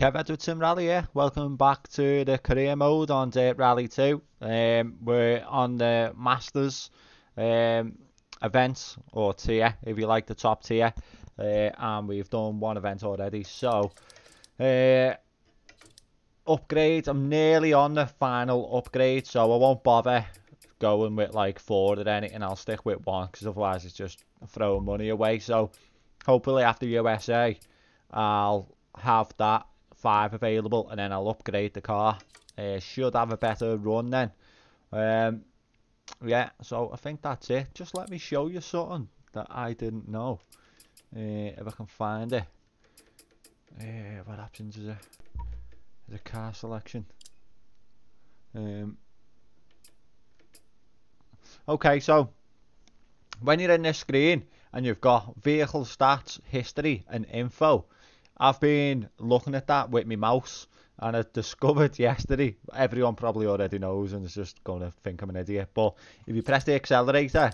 Kev Sim Rally here. Welcome back to the career mode on Dirt Rally 2. Um, we're on the Masters um, event, or tier, if you like the top tier. Uh, and we've done one event already. So, uh, upgrade. I'm nearly on the final upgrade, so I won't bother going with like four or anything. I'll stick with one, because otherwise it's just throwing money away. So, hopefully after USA, I'll have that five available and then I'll upgrade the car. Uh, should have a better run then. Um, yeah, so I think that's it. Just let me show you something that I didn't know. Uh, if I can find it. Uh, what options is it car selection? Um, okay, so when you're in this screen and you've got vehicle stats, history and info, I've been looking at that with my mouse and I discovered yesterday, everyone probably already knows and is just going to think I'm an idiot, but if you press the accelerator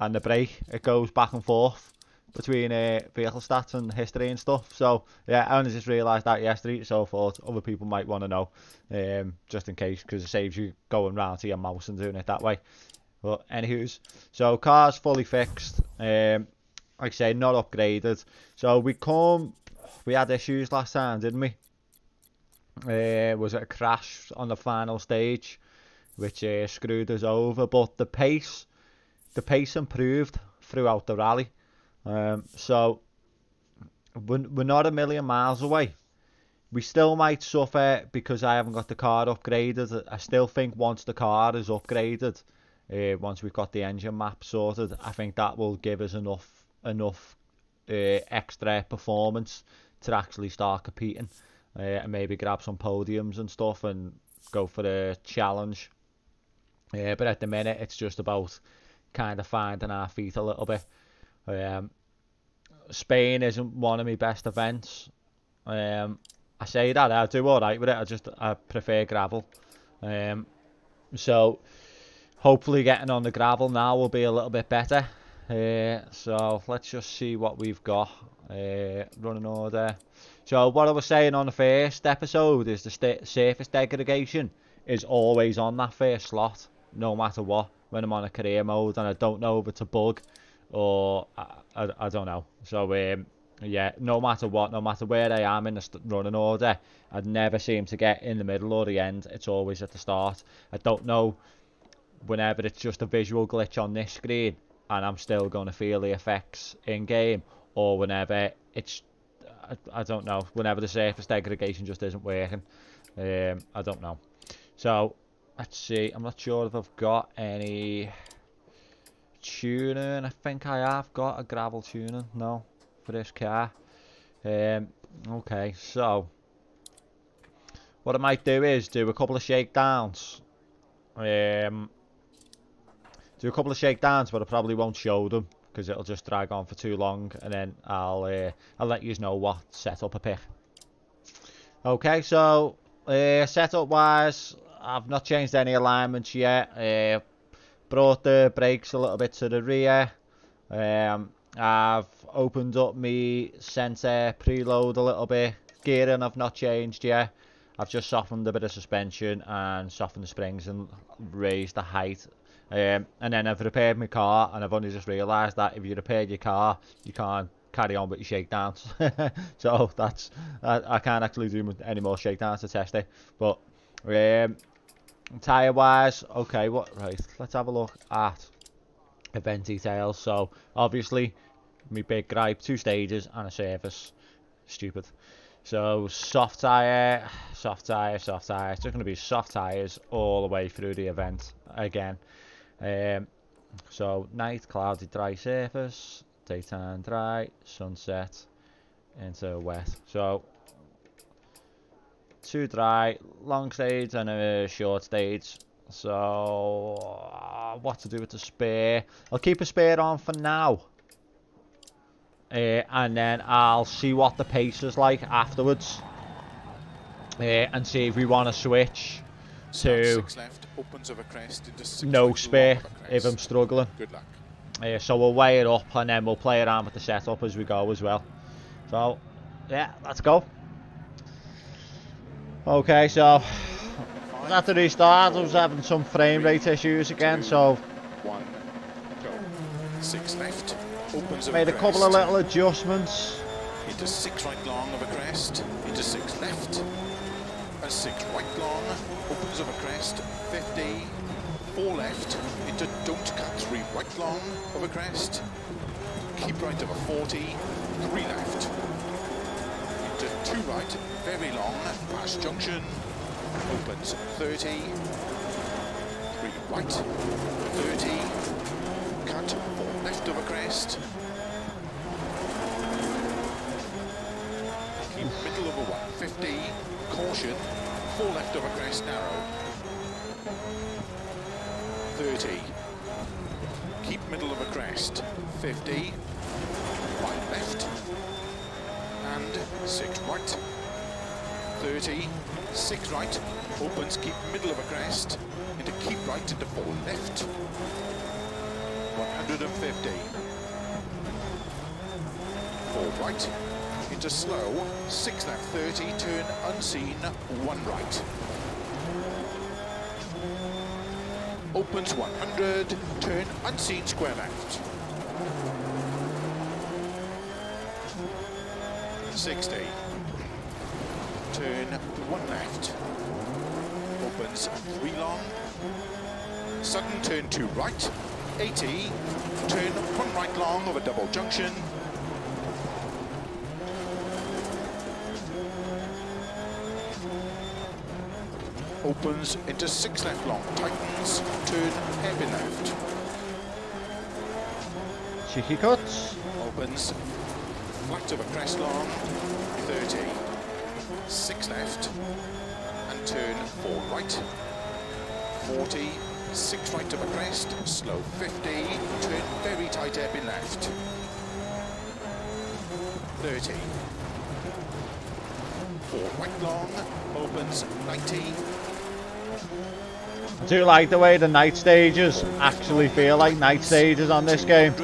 and the brake, it goes back and forth between uh, vehicle stats and history and stuff. So, yeah, I only just realised that yesterday, so I thought other people might want to know, um, just in case, because it saves you going round to your mouse and doing it that way. But, anywho's, so car's fully fixed, um, like I say, not upgraded. So we come we had issues last time, didn't we? Uh, was it a crash on the final stage, which uh, screwed us over? But the pace, the pace improved throughout the rally. Um, so we're, we're not a million miles away. We still might suffer because I haven't got the car upgraded. I still think once the car is upgraded, uh, once we've got the engine map sorted, I think that will give us enough enough uh, extra performance to actually start competing uh, and maybe grab some podiums and stuff and go for the challenge. Uh, but at the minute, it's just about kind of finding our feet a little bit. Um, Spain isn't one of my best events. Um, I say that I do all right with it. I just I prefer gravel. Um, so hopefully getting on the gravel now will be a little bit better. Uh, so let's just see what we've got. Uh, running order. So what I was saying on the first episode is the surface degradation is always on that first slot, no matter what, when I'm on a career mode and I don't know if it's a bug or I, I, I don't know. So um, yeah, no matter what, no matter where I am in the running order, I'd never seem to get in the middle or the end. It's always at the start. I don't know whenever it's just a visual glitch on this screen and I'm still going to feel the effects in game or whenever it's I, I don't know whenever the surface degradation just isn't working. Um, I don't know. So let's see I'm not sure if I've got any tuning. I think I have got a gravel tuning no for this car. Um, okay so what I might do is do a couple of shakedowns. Um, do a couple of shakedowns but I probably won't show them because it'll just drag on for too long and then I'll uh, I'll let you know what setup I pick. Okay, so uh, setup wise, I've not changed any alignments yet. Uh, brought the brakes a little bit to the rear. Um, I've opened up my center preload a little bit. Gearing I've not changed yet. I've just softened a bit of suspension and softened the springs and raised the height um, and then I've repaired my car, and I've only just realised that if you repair your car, you can't carry on with your shakedowns. so that's I, I, can't actually do any more shakedowns to test it. But um, tyre wise, okay, what right? Let's have a look at event details. So obviously, my big gripe: two stages and a surface. Stupid. So soft tyre, soft tyre, soft tyre. It's just going to be soft tyres all the way through the event again. Um, so night, cloudy, dry surface, daytime dry, sunset into wet. So two dry, long stage and a short stage. So uh, what to do with the spare? I'll keep a spare on for now. Uh, and then I'll see what the pace is like afterwards. Uh, and see if we want to switch to no spare if I'm struggling. Good luck. Uh, so we'll weigh it up and then we'll play around with the setup as we go as well. So, yeah, let's go. Okay, so after the restart, I was having some frame rate issues again, so one, go. Six left, opens made a crest. couple of little adjustments. Into six right long of a crest, into six left, and six right long, opens of a crest, 50, four left, into don't cut three. Right long of a crest, keep right of a 40, three left, into two right, very long, past junction, opens 30, three right, 30, cut four left of a crest, 15, caution, four left of a crest, narrow. 30, keep middle of a crest, 50, five left, and six right, 30, six right, opens, keep middle of a crest, into keep right, into four left, 150, four right, into slow, six left 30, turn unseen, one right. Opens 100, turn unseen, square left. 60. Turn one left. Opens three long. Sudden turn two right. 80. Turn one right long of a double junction. Opens into six left long, tightens, turn hairpin left, Cheeky cuts. opens, flat of a crest long, 30, six left, and turn four right, 40, six right of a crest, slow 50, turn very tight hairpin left, 30, four right long, opens 90, I do like the way the night stages actually feel like night stages on this game.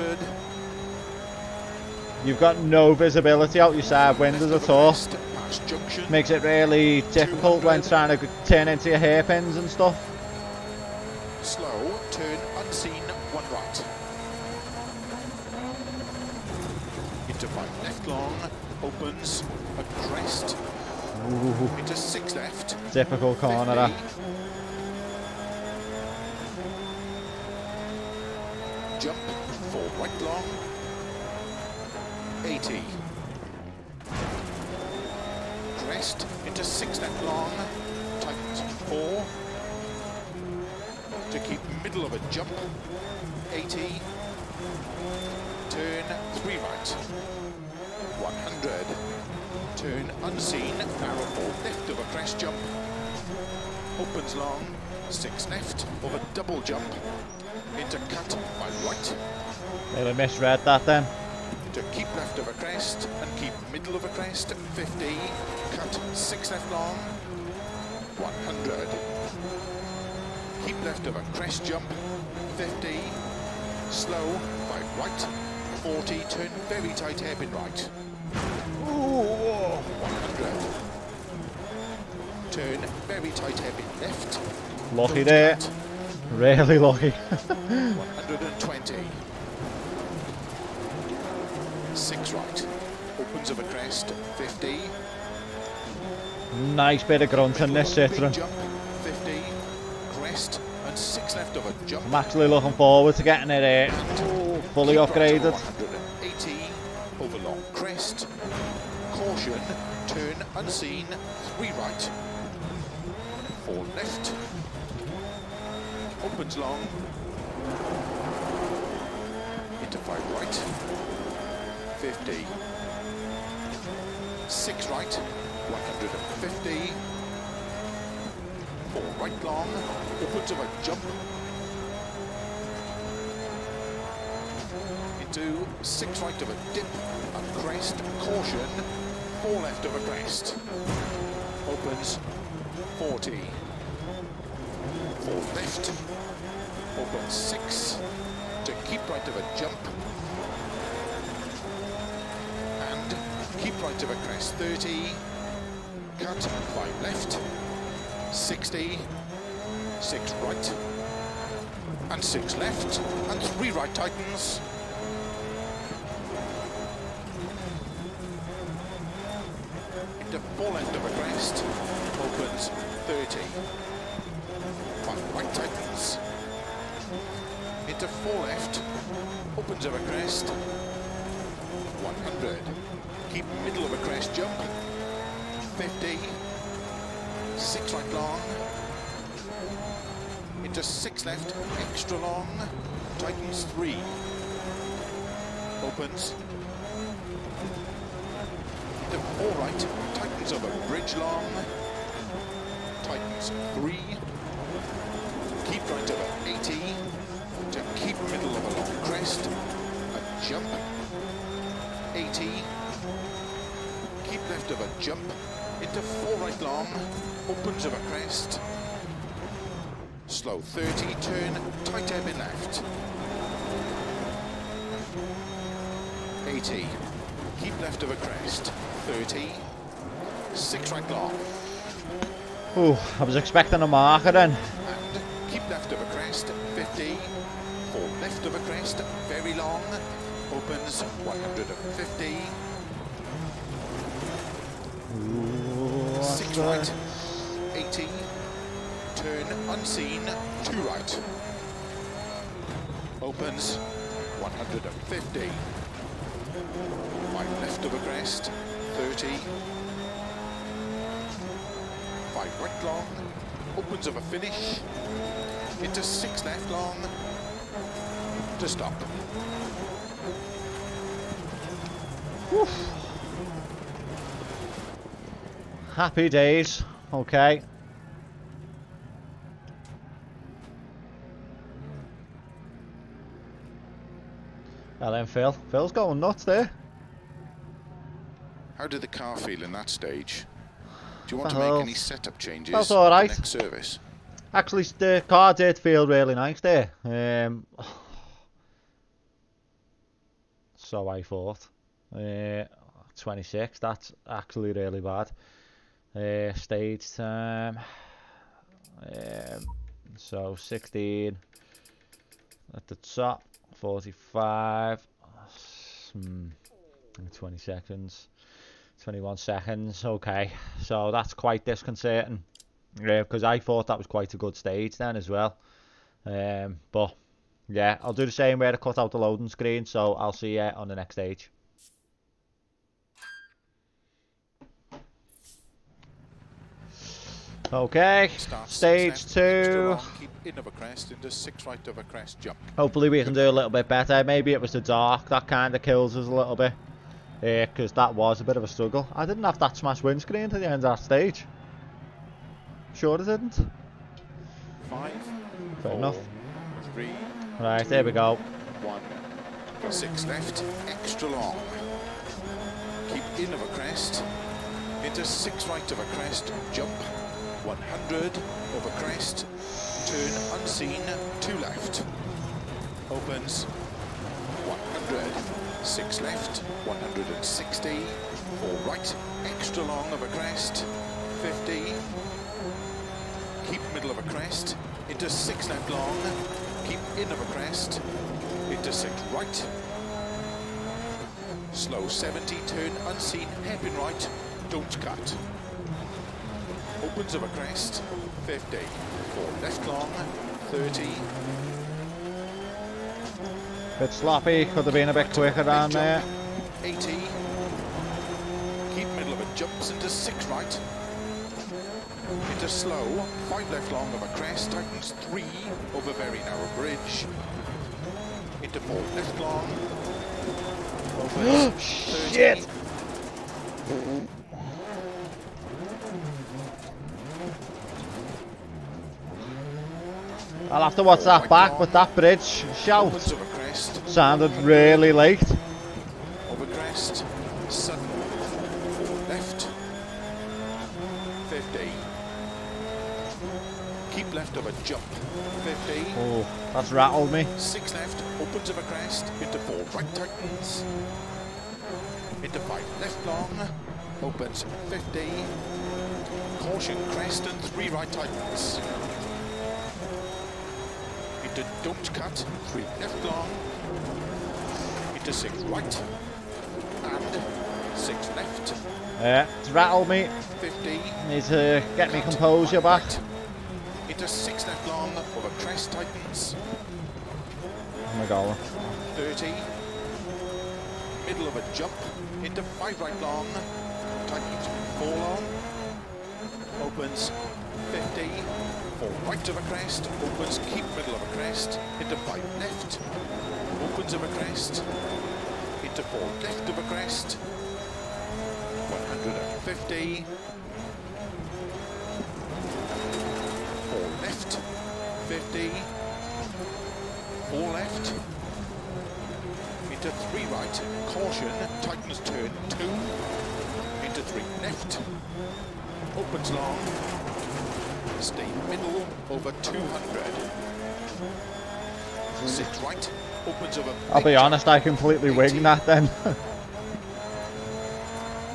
You've got no visibility out your side windows at all. Makes it really difficult when trying to turn into your hairpins and stuff. Slow, turn unseen, one right. Into five left long, opens, a crest, Ooh, into six left. difficult corner Jump, four right long, 80. Crest, into six left long, tightens, four. To keep middle of a jump, 80. Turn, three right, 100. Turn unseen, narrow left of a crest jump, opens long, six left of a double jump, into cut by right, Really misread that then. to keep left of a crest and keep middle of a crest, 50, cut six left long, 100. Keep left of a crest jump, 50, slow, five right, 40, turn very tight hairpin right, tight hairpin left, lucky there. Really lucky. 120. Six right. Opens of a crest, 50. nice bit of grunt in this Citroen. Jump, 50. Crest, and six left of a jump. I'm actually looking forward to getting it uh, fully upgraded. right Opens long. Into five right. 50. Six right. 150. Four right long. Opens of a jump. Into six right of a dip. A crest. Caution. Four left of a crest. Opens 40. Four left. Opens six. To keep right of a jump. And keep right of a crest 30. cut, five left, 60, six right, and six left, and three right tightens. Into four end of a crest, opens 30. Five right tightens. Into four left, opens of a crest, 100. Keep middle of a crest jump, 50. Six right long, into six left, extra long, tightens three, opens, into four right, tightens over bridge long, tightens three, keep right over 80, to keep middle of a long crest, a jump, 80, keep left of a jump, into four right long, opens of a crest, slow 30, turn, tight hairpin left. 80, keep left of a crest, 30, 6 right long, Oh, I was expecting a marker then. 150, Ooh, 6 right, 80, turn unseen, 2 right, opens 150, 5 left of a crest, 30, 5 right long, opens of a finish, into 6 left long, to stop. Happy days. Okay. Well then Phil. Phil's going nuts there. How did the car feel in that stage? Do you want to make any setup changes that's all right. next service? Actually, the car did feel really nice there. Um, so I thought. Uh, 26, that's actually really bad. Uh, stage time. Um, so 16 at the top, 45. Hmm, 20 seconds. 21 seconds, okay. So that's quite disconcerting. Yeah, because I thought that was quite a good stage then as well. Um, but yeah, I'll do the same way to cut out the loading screen. So I'll see you on the next stage. Okay, Start stage two. in of a crest into six right of a crest jump. Hopefully we can do a little bit better. Maybe it was the dark that kind of kills us a little bit. Because that was a bit of a struggle. I didn't have that smash windscreen to the end of that stage. Sure I didn't. Five, Fair four, enough. three, Right, there we go. one. Six left, extra long. Keep in of a crest. Into six right of a crest, jump. 100 of a crest. Turn unseen, two left. Opens. 100. Six left, 160. Four right, extra long of a crest. 50. Keep middle of a crest. Into six left long. Keep in of a crest. Into six right. Slow 70, turn unseen, hairpin right, don't cut. Opens of a crest, 50. Four left long, 30. Bit sloppy, could have been a bit quicker down there. 80. Keep middle of it, jumps into six right. Into slow, five left long of a crest, tightens three over very narrow bridge. Into four left long. Opens 30. Shit! I'll have to watch that back, but that bridge shout Opens of a crest, sounded really late. over crest, sudden, left, 50. Keep left of a jump, 50. Oh, that's rattled me. Six left, opens of a crest, into four. Right tightens, into five. Left long, opens. 50, caution, crest and three right tightens. Into don't cut, three left long. Into six right. And six left. Yeah, it's rattled me. 50. Need to get me cut, composure one back. right. Into six left long over crest tightens. Oh my god. 30. Middle of a jump into five right long. Tightens four long. Opens 50. Four right of a crest. Opens keep middle of a crest. Into five left. Opens of a crest. Into four left of a crest. 150. Four left. 50. Four left. Into three right. Caution. Tightens turn two. Into three left. Opens long. Stay middle over 200. Six right. Opens over. I'll be honest, I completely winged that then.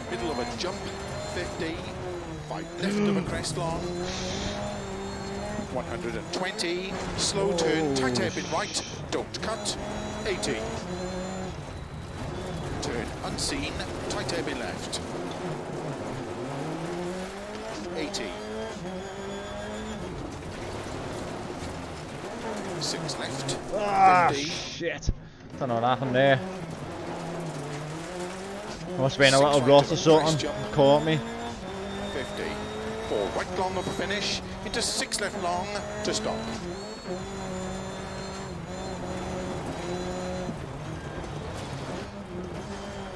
Middle of a jump, 50. Five left of a crest long. 120. Slow turn, tight oh. hairpin right. Don't cut. 80. Turn unseen, tight hairpin left. 80. Six left. ah, 50. shit. Don't know what happened there. Must have been a little of or something. Caught me. 50. Four right long of a finish, into six left long to stop.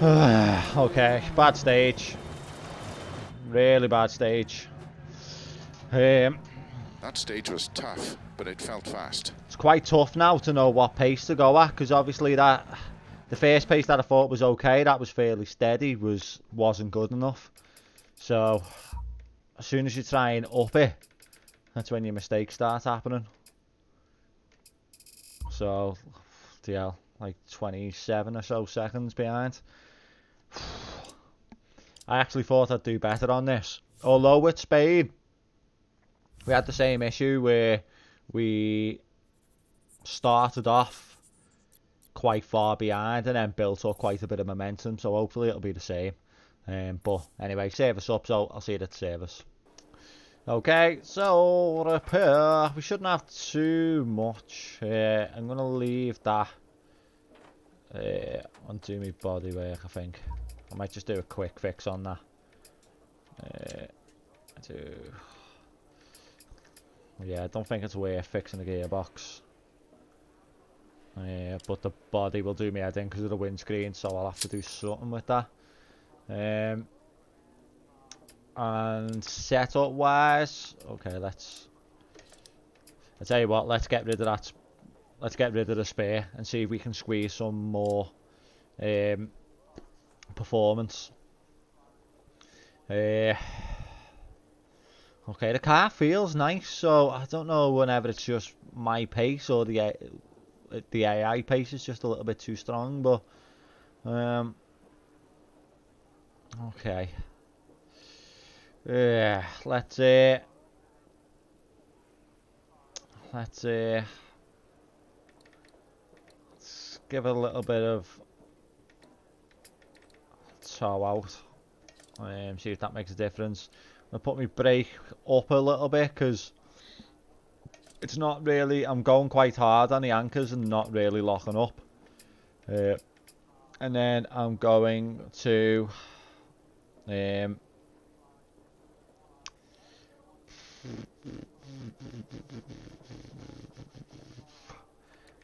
okay, bad stage. Really bad stage. Um, That stage was tough, but it felt fast. it's quite tough now to know what pace to go at because obviously that the first pace that I thought was okay, that was fairly steady, was wasn't good enough. So as soon as you try and up it, that's when your mistakes start happening. So yeah, like 27 or so seconds behind. I actually thought I'd do better on this. Although with Spain, we had the same issue where we started off quite far behind and then built up quite a bit of momentum. So hopefully it'll be the same. Um, but anyway, service up, so I'll see you at service. Okay, so repair. We shouldn't have too much. Uh, I'm gonna leave that uh, onto my body work. I think I might just do a quick fix on that. Uh, do. Yeah, I don't think it's worth fixing the gearbox. Yeah, but the body will do me head in because of the windscreen, so I'll have to do something with that. Um, and setup wise, okay, let's. I tell you what, let's get rid of that. Let's get rid of the spare and see if we can squeeze some more um, performance. Uh, okay, the car feels nice, so I don't know whenever it's just my pace or the the AI pace is just a little bit too strong, but um, okay. Yeah, let's uh, let's uh, let's give it a little bit of tow out. Um, see if that makes a difference. I put my brake up a little bit because it's not really. I'm going quite hard on the anchors and not really locking up. Uh, and then I'm going to um,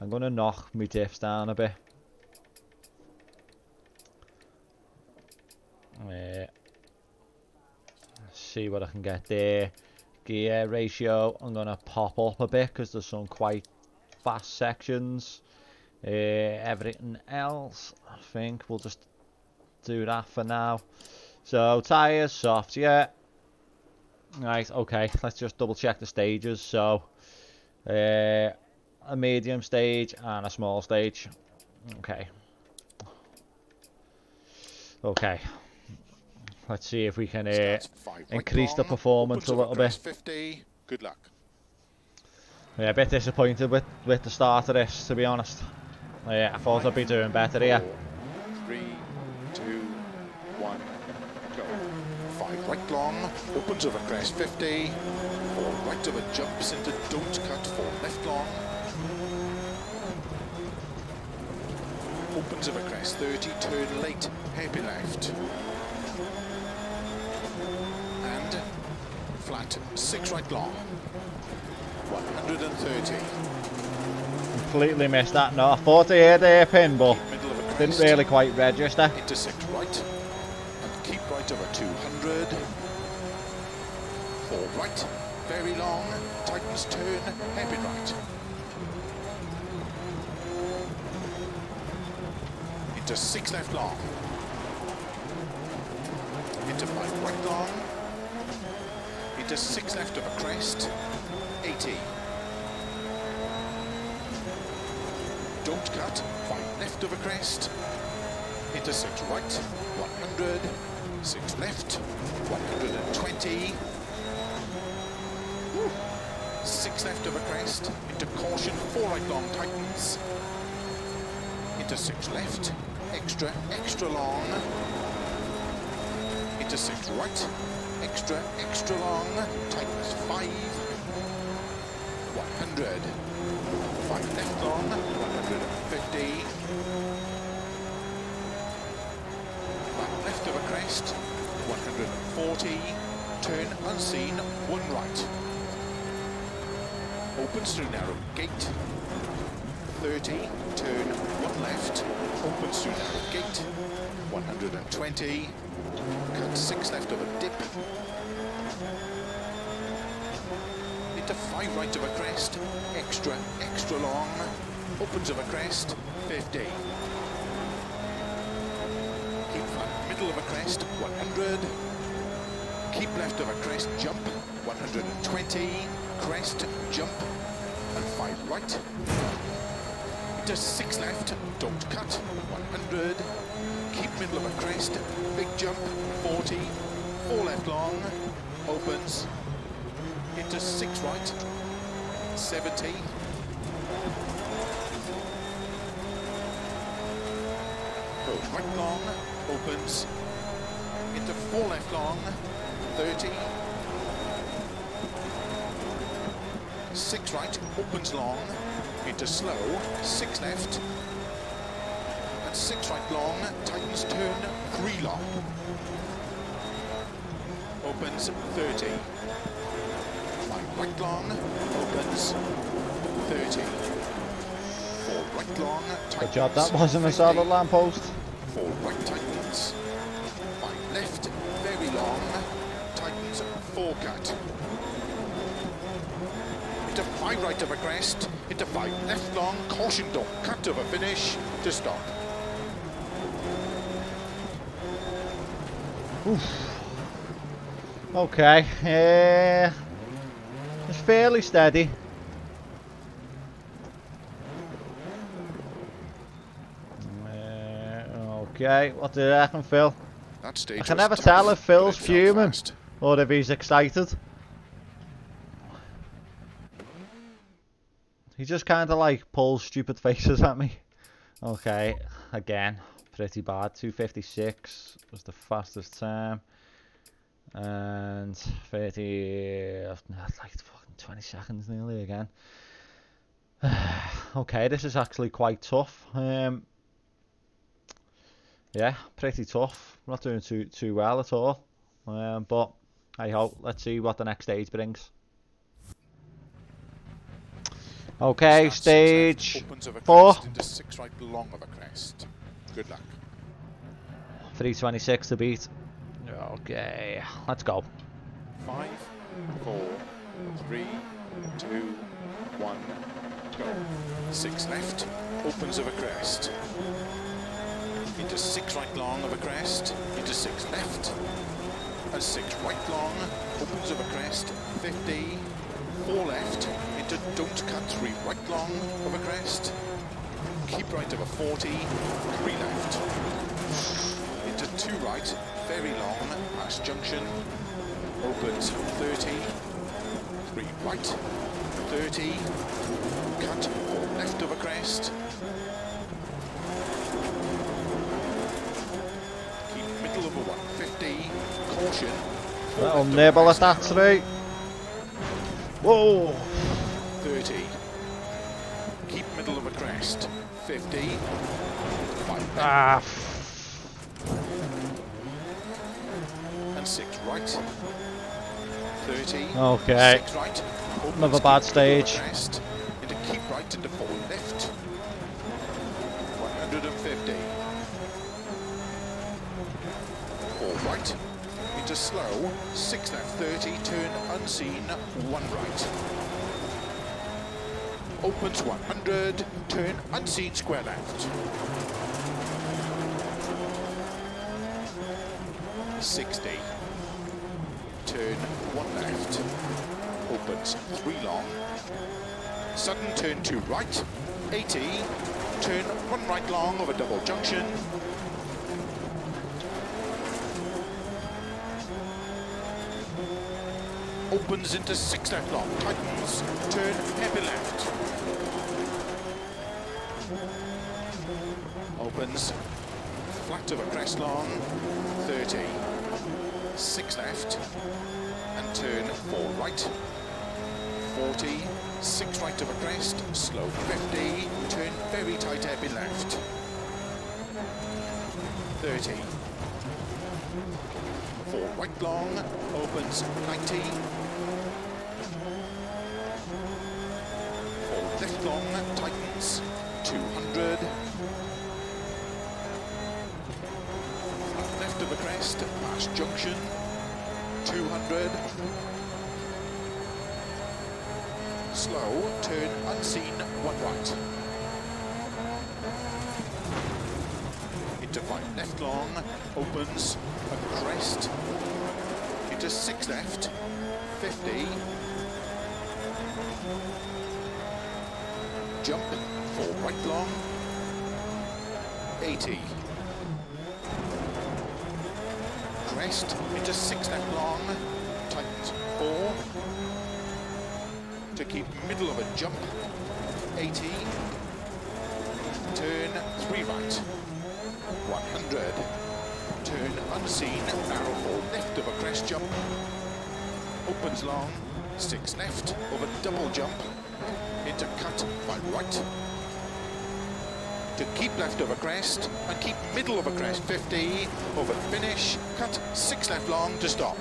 I'm gonna knock my diffs down a bit. Uh, see what I can get there. Gear ratio, I'm gonna pop up a bit because there's some quite fast sections. Uh, everything else, I think we'll just do that for now. So tires, soft, yeah. Right, okay. Let's just double check the stages. So, uh, a medium stage and a small stage. Okay. Okay. Let's see if we can uh, Starts five right increase the performance a little bit. 50. Good luck. Yeah, a bit disappointed with, with the start of this, to be honest. Yeah, I thought I'd be doing better here. Three, two, one, go. Five right long, opens over crest 50. Four right over jumps into don't cut, four left long. Opens over crest 30, turn late, hairpin left. And flat, six right long. 130. Completely missed that. No, I thought I heard a pin, but Middle of a crest. didn't really quite register. intersect right and keep right over 200 four right very long tightens turn hairpin right into six left long into five right long into six left of a crest 80 don't cut five left of a crest into six right, 100, six left, 120, Woo. six left of a crest, into caution, four right long tightens, into six left, extra, extra long, into six right, extra, extra long, tightens five, 100, five left long, 150, Back left of a crest, 140, turn unseen, one right. Opens through narrow. Gate, 30, turn one left, opens through narrow. Gate, 120, cut six left of a dip, into five right of a crest, extra, extra long, opens of a crest, 50. Keep flat middle of a crest, 100. Keep left of a crest, jump, 120. Crest, jump, and five right. Into six left, don't cut, 100. Keep middle of a crest, big jump, 40. Four left long, opens. Into six right, 70. Go right long, opens into four left long, 30. Six right, opens long, into slow, six left. Six right long, tightens turn, three long. Opens 30. Five right long, opens 30. Four right long, tightens. Good job, that wasn't a solid lamppost. Four right tightens. Five left, very long. Tightens, four cut. Into five right of a crest. Into five left long. Caution don't cut of a finish to stop. Okay, uh, it's fairly steady. Uh, okay, what do you reckon, Phil? That stage I can never tell if Phil's fuming. fast. Or if he's excited. He just kind of like pulls stupid faces at me. Okay, again, pretty bad. 256 was the fastest time. And 30, uh, like fucking 20 seconds nearly again. okay, this is actually quite tough. Um, yeah, pretty tough. I'm not doing too too well at all. Um, but I hope. Let's see what the next stage brings. Okay, Starts six left, stage opens of a four. crest Into six right long of a crest. Good luck. 326 to beat. Okay, let's go. Five, four, three, two, one, go. Six left, opens of a crest. Into six right long of a crest, into six left, and six right long, opens of a crest, 50, four left, into don't cut, three right long of a crest, keep right over 40, three left, into two right, very long, past junction, opens 30, three right, 30, cut. Left of a crest, keep middle of a 150, caution, That'll left of a nibble at that three. Whoa! 30, keep middle of a crest, 50, Ah, and six right. 30. Okay. Six right. Opens Another bad keep middle of stage. Into keep right into four left. 150. Four right. Into slow. Six left. 30. Turn unseen. One right. Opens 100. Turn unseen. Square left. 60. Turn one left. Opens three long. Sudden turn to right. 80. Turn one right long of a double junction. Opens into six left long. Tightens. Turn hairpin left. Flat of a crest long. 30 six left. And turn four right. 40 six right of a crest. Slow 50 turn very tight hairpin left. 30 four right long. Opens 90 junction, 200. Slow, turn unseen, one right. Into five left long, opens, a crest. Into six left, 50. Jump, four right long, 80. Crest into six left long, tightens four, to keep middle of a jump, 80, turn three right, 100, turn unseen, narrow four left of a crest jump, opens long, six left a double jump, into cut five right, to keep left of a crest and keep middle of a crest 50 over finish cut six left long to stop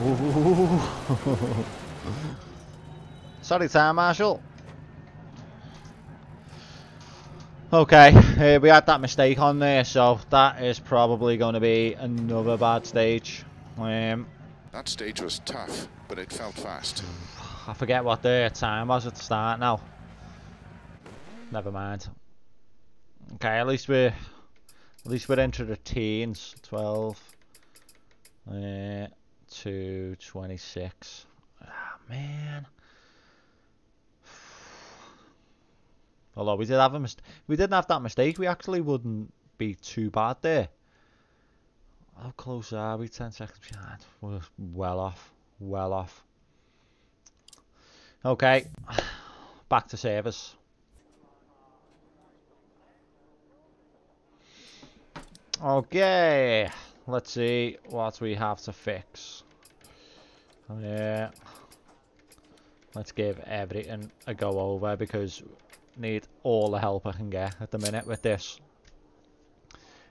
Sorry, time marshal. Okay, uh, we had that mistake on there, so that is probably going to be another bad stage. Um, that stage was tough but it felt fast I forget what the time was at the start now. Never mind. Okay, at least we're at least we're into the teens. Twelve. Uh, to twenty-six. Ah man. Although we did have a mist we didn't have that mistake, we actually wouldn't be too bad there. How close are we? Ten seconds behind. We're well off. Well off. Okay, back to service. Okay, let's see what we have to fix. Yeah, let's give everything a go over because need all the help I can get at the minute with this.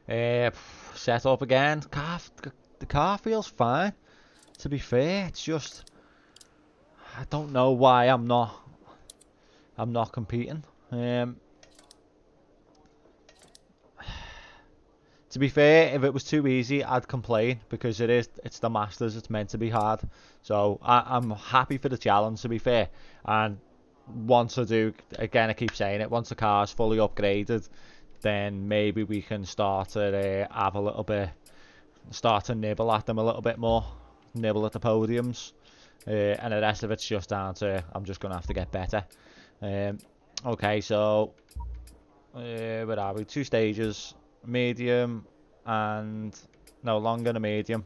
Uh, set up again. Car, the car feels fine. To be fair, it's just I don't know why I'm not I'm not competing. Um, to be fair, if it was too easy, I'd complain because it is it's the Masters. It's meant to be hard. So I, I'm happy for the challenge. To be fair, and once I do, again I keep saying it. Once the car's fully upgraded, then maybe we can start to uh, have a little bit, start to nibble at them a little bit more, nibble at the podiums. Uh, and the rest of it's just down to I'm just gonna have to get better. Um, okay, so Uh, where are we? Two stages, medium and no longer a medium.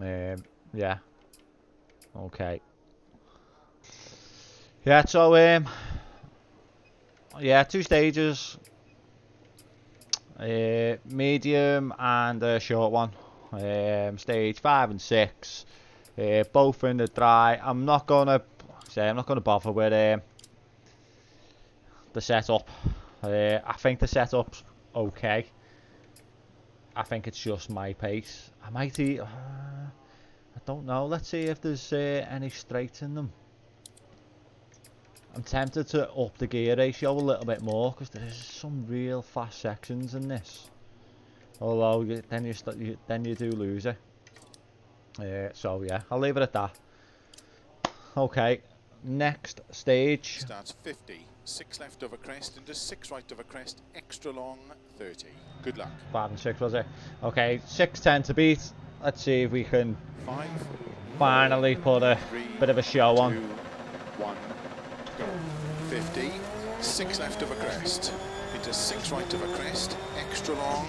Um, yeah. Okay. Yeah, so um, yeah, two stages, uh, medium and a short one. Um, stage five and six, uh, both in the dry. I'm not gonna say I'm not gonna bother with um, the setup. Uh, I think the setup's okay. I think it's just my pace. I might eat. Uh, I don't know. Let's see if there's uh, any straights in them. I'm tempted to up the gear ratio a little bit more because there's some real fast sections in this. Although then you then you do lose it. Uh, so yeah, I'll leave it at that. Okay, next stage. Starts 50, 6 left of a crest into 6 right of a crest, extra long 30. Good luck. Five and six was it? Okay, six ten to beat. Let's see if we can Five, finally put a three, bit of a show two, on. one, go. 50, 6 left of a crest into 6 right of a crest, extra long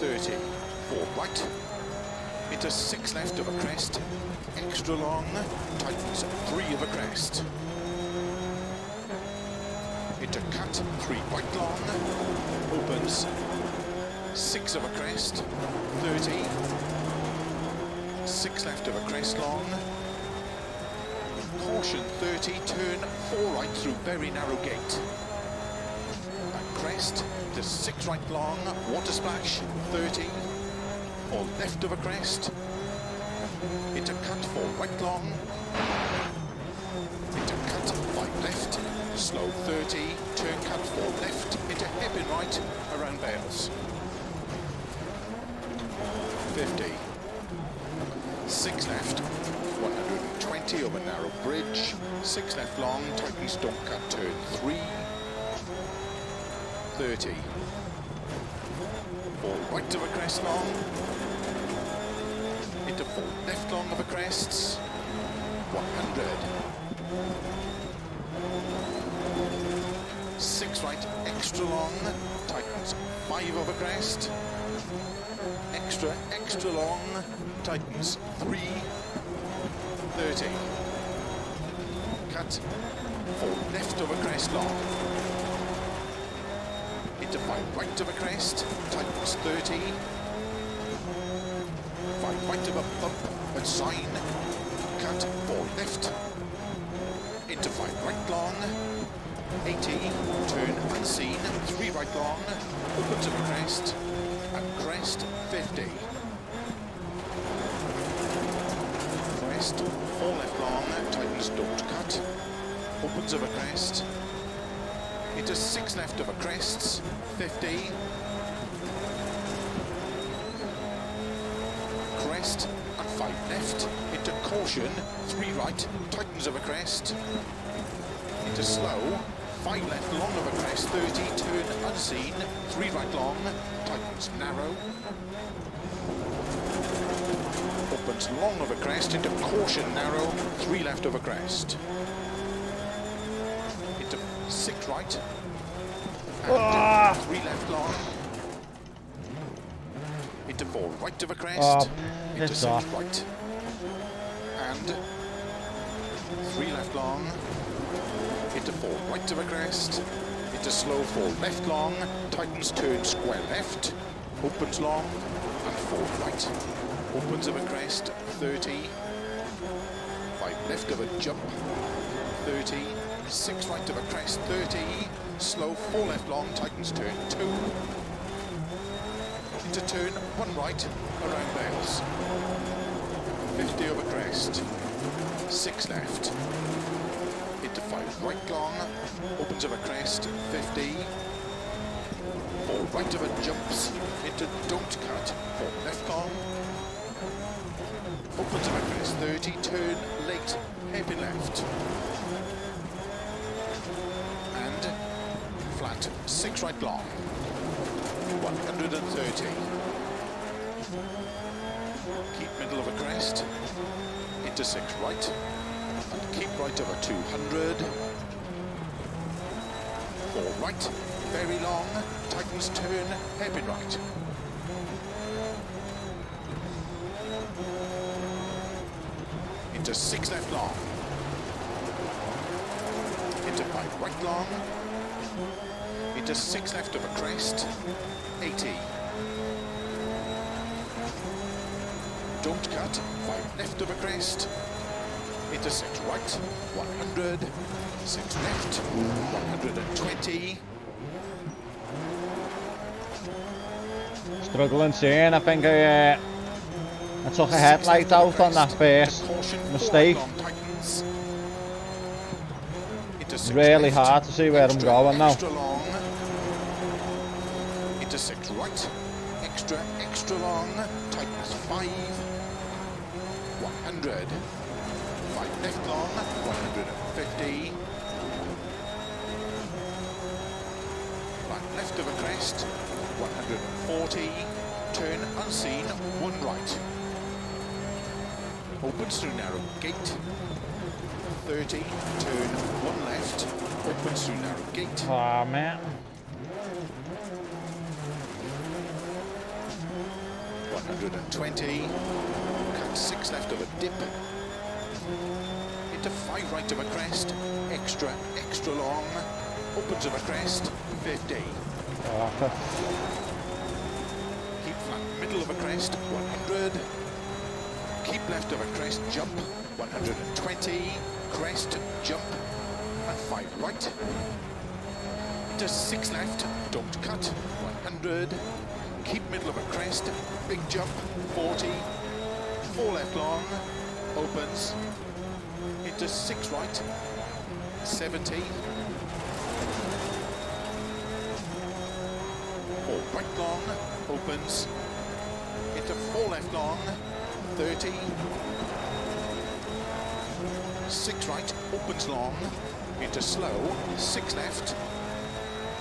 30. 4 right into 6 left of a crest, extra long, tightens 3 of a crest. Into cut, 3 right long, opens 6 of a crest, 30, 6 left of a crest long, caution 30, turn 4 right through very narrow gate. And crest to 6 right long, water splash 30, left of a crest, into cut for right long, into cut right left, slow 30, turn cut for left, into hairpin right, around Bales. 50. 6 left, 120 over a narrow bridge, 6 left long, tightens don't cut turn 3, 30. 4 right to a crest long, into 4 left long of a crests, 100. 6 right extra long, tightens 5 of a crest, extra, extra long, tightens 3, 30. Cut, 4 left of a crest long. Into 5 right of a crest, tightens 30. 5 right of a bump and sign. Cut, 4 left. Into 5 right long. 80, turn unseen, 3 right long, open to crest, and crest 50. Crest, 4 left long, tightens don't cut, opens a crest, into 6 left of a crests, 50. Crest and 5 left, into caution, 3 right, tightens of a crest, into slow, 5 left. Long of a crest, 30, turn unseen, 3 right long, tightens narrow, opens long of a crest, into caution narrow, 3 left of a crest, into 6 right, and ah! 3 left long, into 4 right of a crest, Oh, into 6 off. right, 3 left long, into 4 right of a crest, into slow 4 left long, tightens turn square left, opens long, and 4 right. Opens of a crest, 30, 5 left of a jump, 30, 6 right of a crest, 30, slow 4 left long, tightens turn 2, into turn 1 right, around Bales, 50 over crest, 6 left, into 5 right long, opens a crest, 50, 4 right of a jumps, into don't cut, 4 left long, opens a crest, 30, turn late, hairpin left, and flat, 6 right long, 130. Keep middle of a crest, 6 right, and keep right over 200. four right, very long, tightens turn, hairpin right. Into six left long. Into five right long. Into six left of a crest, 80. Left of a crest, six right, 100, six left, 120, Struggling seeing, I think I, uh, I took a headlight out on that first mistake. long tightens. Into six Really hard to see where I'm going now. Extra long. Into six right, extra, extra long, 100. Five left long, 150. Right left of a crest, 140. Turn unseen, one right. Opens through narrow gate. 30, turn one left. Opens through narrow gate. Oh man. 120. Six left of a dip. Into five right of a crest. Extra, extra long. Opens of a crest. 50. Oh, Keep flat middle of a crest. 100. Keep left of a crest. Jump. 120. Crest. Jump. And five right. Into six left. Don't cut. 100. Keep middle of a crest. Big jump. 40. Four left long. Opens. Into six right. 70. Four right long. Opens. Into four left long. 30. Six right. Opens long. Into slow. Six left.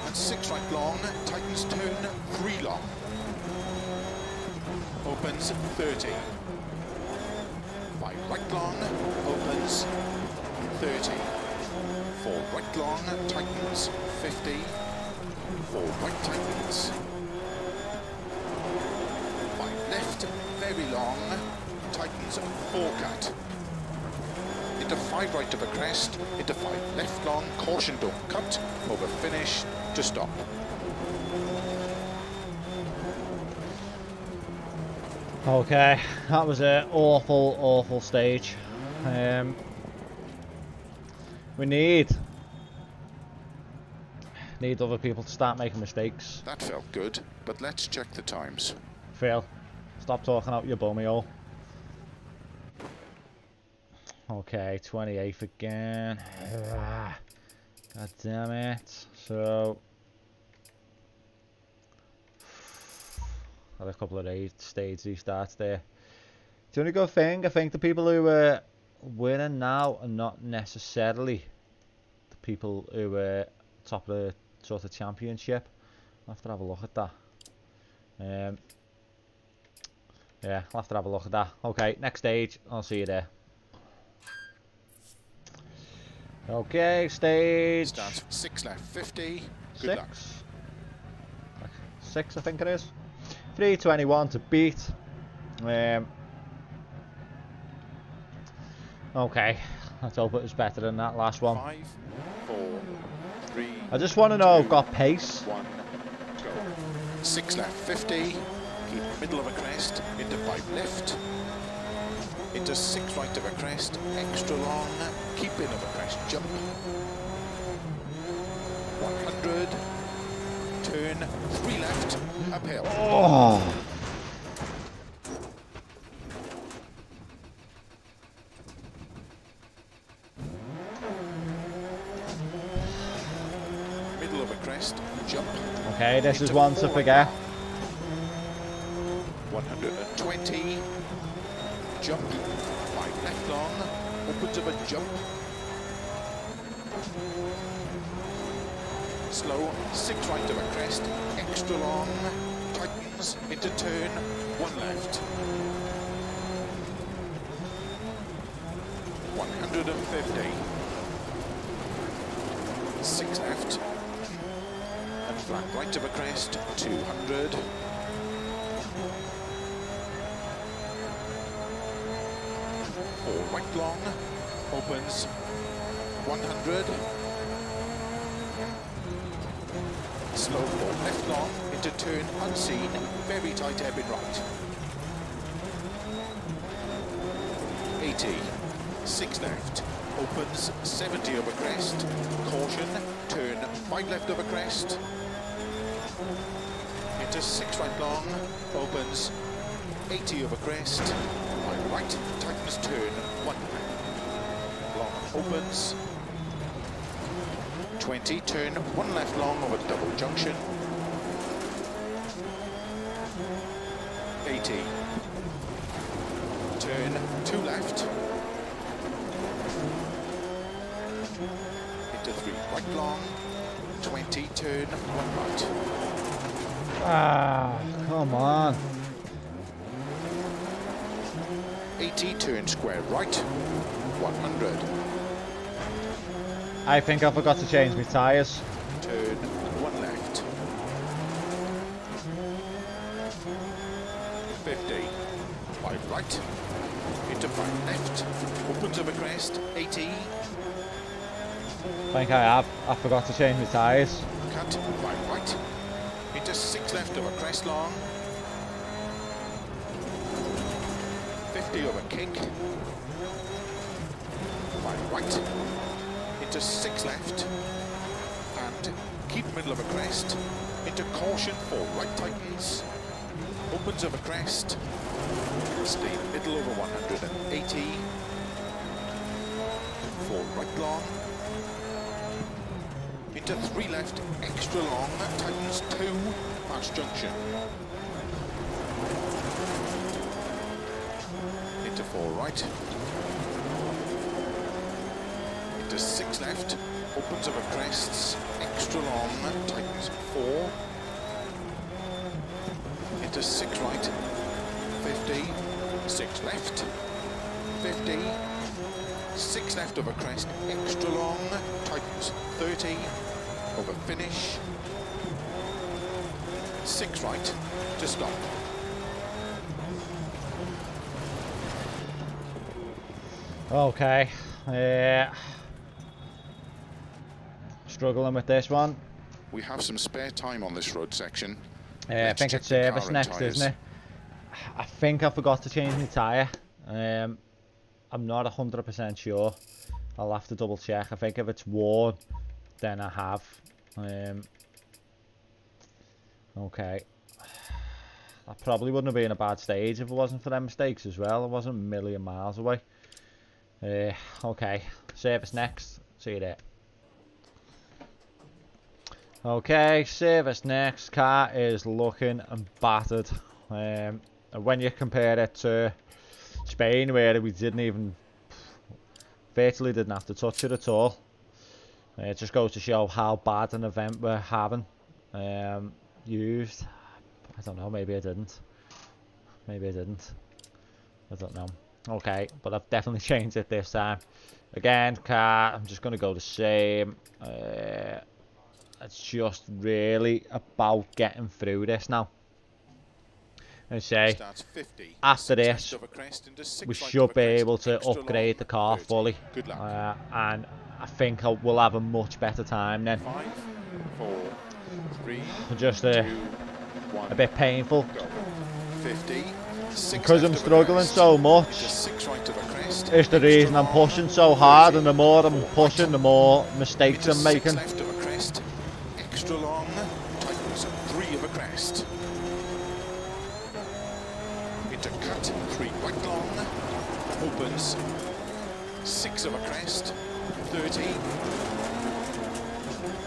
And six right long. Tightens turn. Three long. Opens 30. Right long. Opens 30. Four right long. Tightens 50. Four right tightens. Five left. Very long. Tightens four cut. Into five right of a crest. Into five left long. Caution don't cut. Over finish to stop. Okay, that was an awful, awful stage. Um, we need need other people to start making mistakes. That felt good, but let's check the times. Phil, stop talking out your bummy hole. Okay, 28th again. Ah, God damn it. So, had a couple of days, stage restarts there. The only good thing, I think the people who are winning now are not necessarily the people who were top of the sort of championship. I'll have to have a look at that. Um, yeah, I'll have to have a look at that. Okay, next stage. I'll see you there. Okay, stage Starts six left, 50. Good luck. six. Six, I think it is. 321 to beat. Um, okay, let's hope it was better than that last one. Five, four, three, I just want to know, two, got pace? one, go. Six left, 50. Keep middle of a crest. Into five left. Into six right of a crest. Extra long. Keep in of a crest. Jump. 100. Turn. Three left. Uphill. Oh, Middle of a crest. Jump. okay, this is one to four forget. 120. Jump. Five left long. Opens of a jump. Slow. Six right of a crest. Extra long. Tightens. Into turn. One left. 150. Six left. flat right of a crest, 200. Four right long, opens 100. Slow four left long, into turn unseen, very tight hairpin right. 80, six left, opens 70 over crest, caution, turn 5 left over crest, into 6 right long, opens 80 over crest, 5 right, tightens turn 1 long, opens. 20, turn 1 left long over double junction, 80, turn square right, 100, I think I forgot to change my tyres. turn 1 left, 50, 5 right, into 5 left, opens over crest, 80, I think I have. I forgot to change my tyres. 4 right tightens, opens over crest, stay middle over 180, 4 right long, into 3 left, extra long, tightens 2, past junction. Into 4 right, into 6 left, opens over crests, extra long, tightens 4, into 6 right, 50, 6 left, 50, 6 left over crest, extra long, tightens 30, over finish, 6 right, to stop. Okay. yeah. struggling with this one. We have some spare time on this road section. Uh, I think it's service next, isn't it? I think I forgot to change the tyre. Um, I'm not 100% sure. I'll have to double check. I think if it's worn, then I have. Um, okay. That probably wouldn't have been in a bad stage if it wasn't for them mistakes as well. It wasn't a million miles away. Uh, okay, service next. See you there. Okay, service next. Car is looking battered. Um, when you compare it to Spain, where we didn't even, virtually didn't have to touch it at all. Uh, it just goes to show how bad an event we're having. Um, used. I don't know, maybe I didn't. Maybe I didn't. I don't know. Okay, but I've definitely changed it this time. Again, car, I'm just going to go the same. Uh, it's just really about getting through this now. And say, Starts 50, after this, we should be able to upgrade the car 30. fully. Good luck. Uh, and I think I will have a much better time then. 5, 4, 3, Just 2, 1, a bit painful. 50, 6 Because I'm struggling so much. right crest, It's the reason I'm pushing so hard, and the more I'm pushing, the more mistakes I'm 6 making. left over crest, extra long, tightens 3 over crest. Into cut, 3 right long, opens 6 a crest, 30,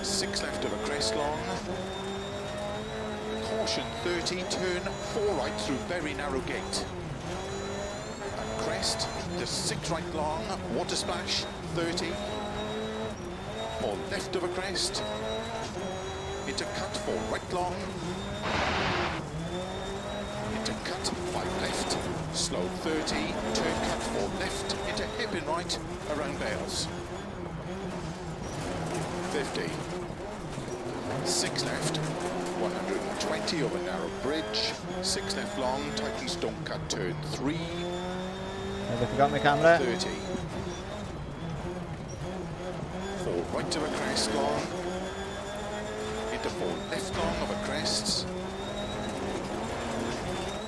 6 left of a crest long, caution 30, turn 4 right through very narrow gate. And crest, to 6 right long, water splash, 30, 4 left of a crest, into cut 4 right long, into cut 5 left, slow 30, turn cut 4 left, into hairpin right, around Bales. 50. six left, 120 over narrow bridge, six left long, tightens don't cut turn three, Have you forgotten my camera? 30. Four right of a crest long, into four left long of a crest,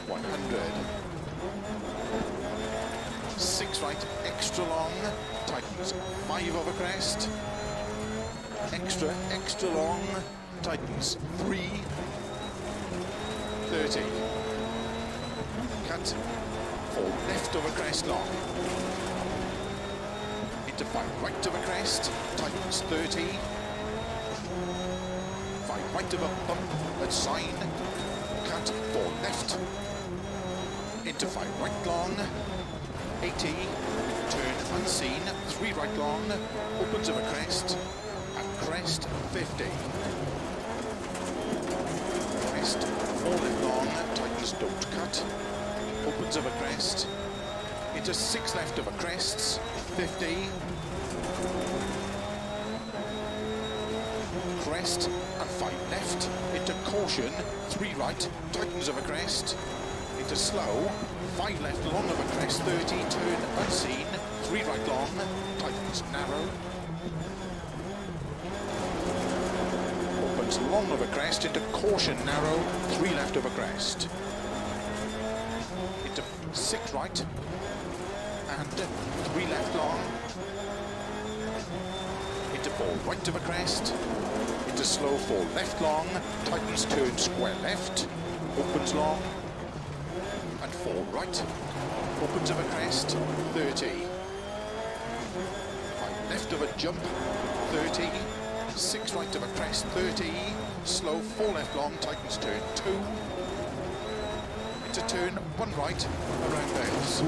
100. Six right, extra long, tightens five a crest, extra, extra long, tightens three, 30. Cut, four left a crest long, into five right of a crest, tightens 30, five right of a bump at sign, cut, four left, into five right long, 80, turn unseen, three right long, opens of a crest, and crest 50. Crest, four left long, tightens don't cut, opens of a crest, into six left of a crest, 50. Crest and five left, into caution, three right, tightens of a crest, into slow, five left long of a crest, 30, turn unseen, three right long, tightens narrow, opens long of a crest, into caution narrow, three left of a crest, into six right, and three left long, into four right of a crest, into slow four left long, tightens turn square left, opens long, right, opens of a crest, 30. Five left of a jump, 30. Six right of a crest, 30. Slow four left long, tightens turn two. Into turn one right, around bales.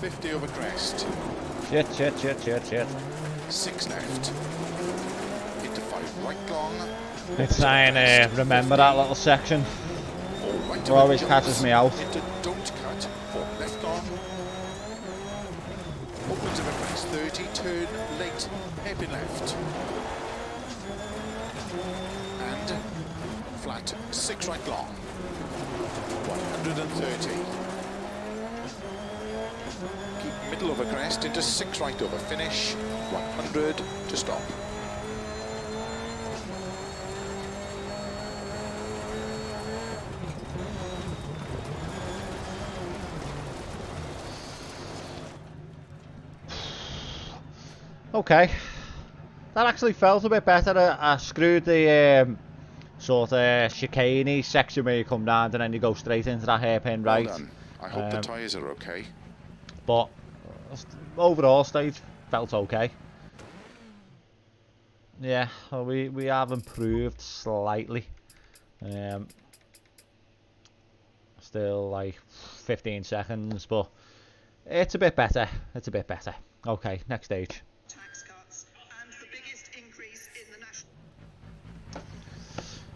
50 over crest, Shit, shit, shit, shit, shit. six left. Into five right long, try and uh, remember that little section. It always catches me out. Six right long. 130. Keep middle of a crest into six right over finish. 100 to stop. Okay. That actually felt a bit better. I, I screwed the um, sort of chicane section where you come down and then you go straight into that hairpin right. Well done. I hope the Um, tyres are okay. But uh, overall stage felt okay. Yeah, we we have improved slightly. Um, still like 15 seconds, but it's a bit better. It's a bit better. Okay, next stage.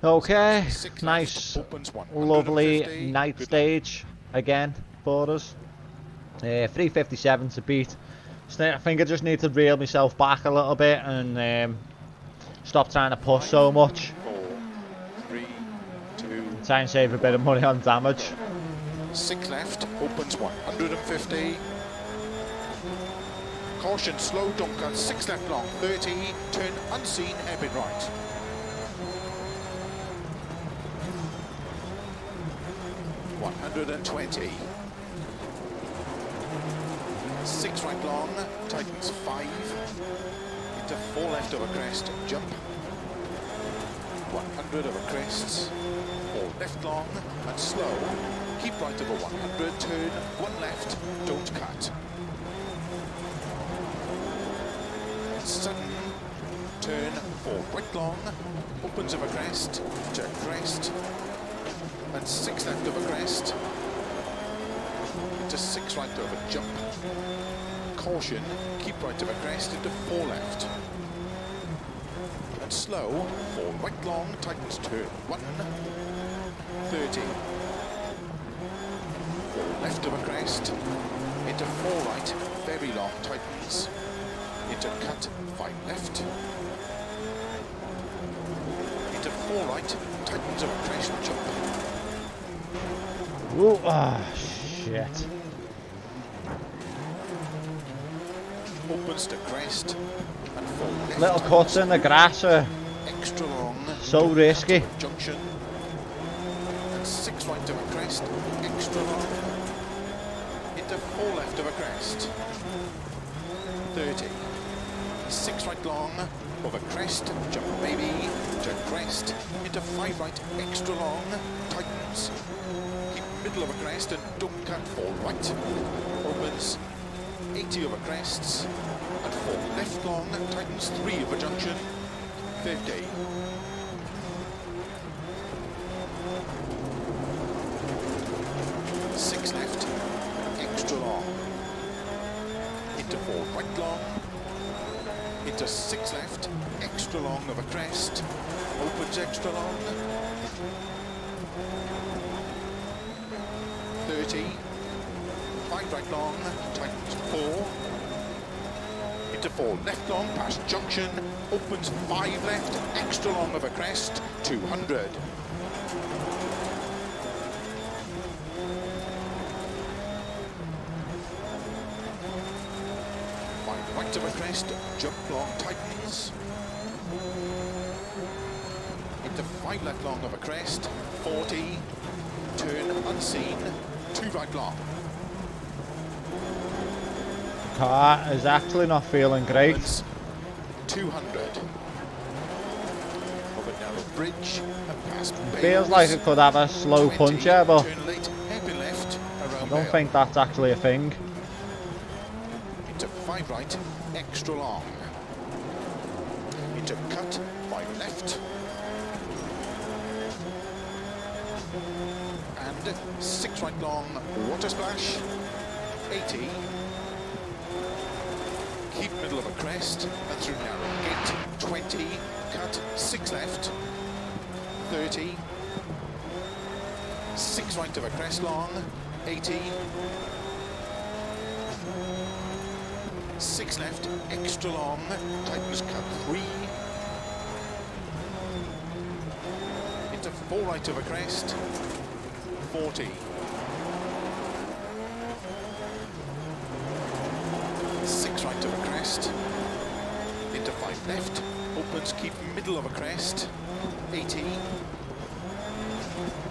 Okay, nice, left, opens 150, lovely night stage again for us. Uh, 357 to beat. So I think I just need to reel myself back a little bit and um, stop trying to push so much. Four, three, two, Try and save a bit of money on damage. six left, opens 150. Caution, slow, don't six left long, 30, turn unseen, hairpin right. One hundred and twenty. Six right long, tightens five. Into four left of a crest, jump. 100 over crests, four left long and slow, keep right of over 100, turn one left, don't cut. Sudden, turn four right long, opens over crest, to crest, and six left over crest, into six right over jump. Caution, keep right over crest into four left. And slow, four right long, tightens turn one, 30. Four left of a crest, into four right, very long, tightens, into cut, five left. Into four right, tightens of a crest, jump. Ooh, ah, shit. Opens to crest, and four left. Little cuts in the grass are Extra long. so risky. Junction. And six right to a crest, extra long. Into four left of a crest. 30. Six right long, over a crest, jump maybe, to crest, into five right, extra long, middle of a crest and don't cut four right. Opens, 80 over crests, and four left long, tightens three of a junction, 50. Six left, extra long. Into four right long. Into six left, extra long of a crest. Opens extra long. 30. Five right long, tightens four. Into four left long, past junction. Opens five left, extra long of a crest. 200. Five right of a crest, jump long tightens. Into five left long of a crest, 40, turn unseen, long. Car is actually not feeling great. Opens 200. Over narrow bridge Feels like it could have a slow 20, punch here, but Turn late, hairpin left, I don't think that's actually a thing. Into five right, extra long. Into cut, five left. Six right long, water splash, 80. Keep middle of a crest, and through narrow gate, 20. Cut, six left, 30. Six right of a crest long, 80. Six left, extra long, tightens cut three. Into four right of a crest, 40. Six right of a crest, into five left, opens, keep middle of a crest, 80.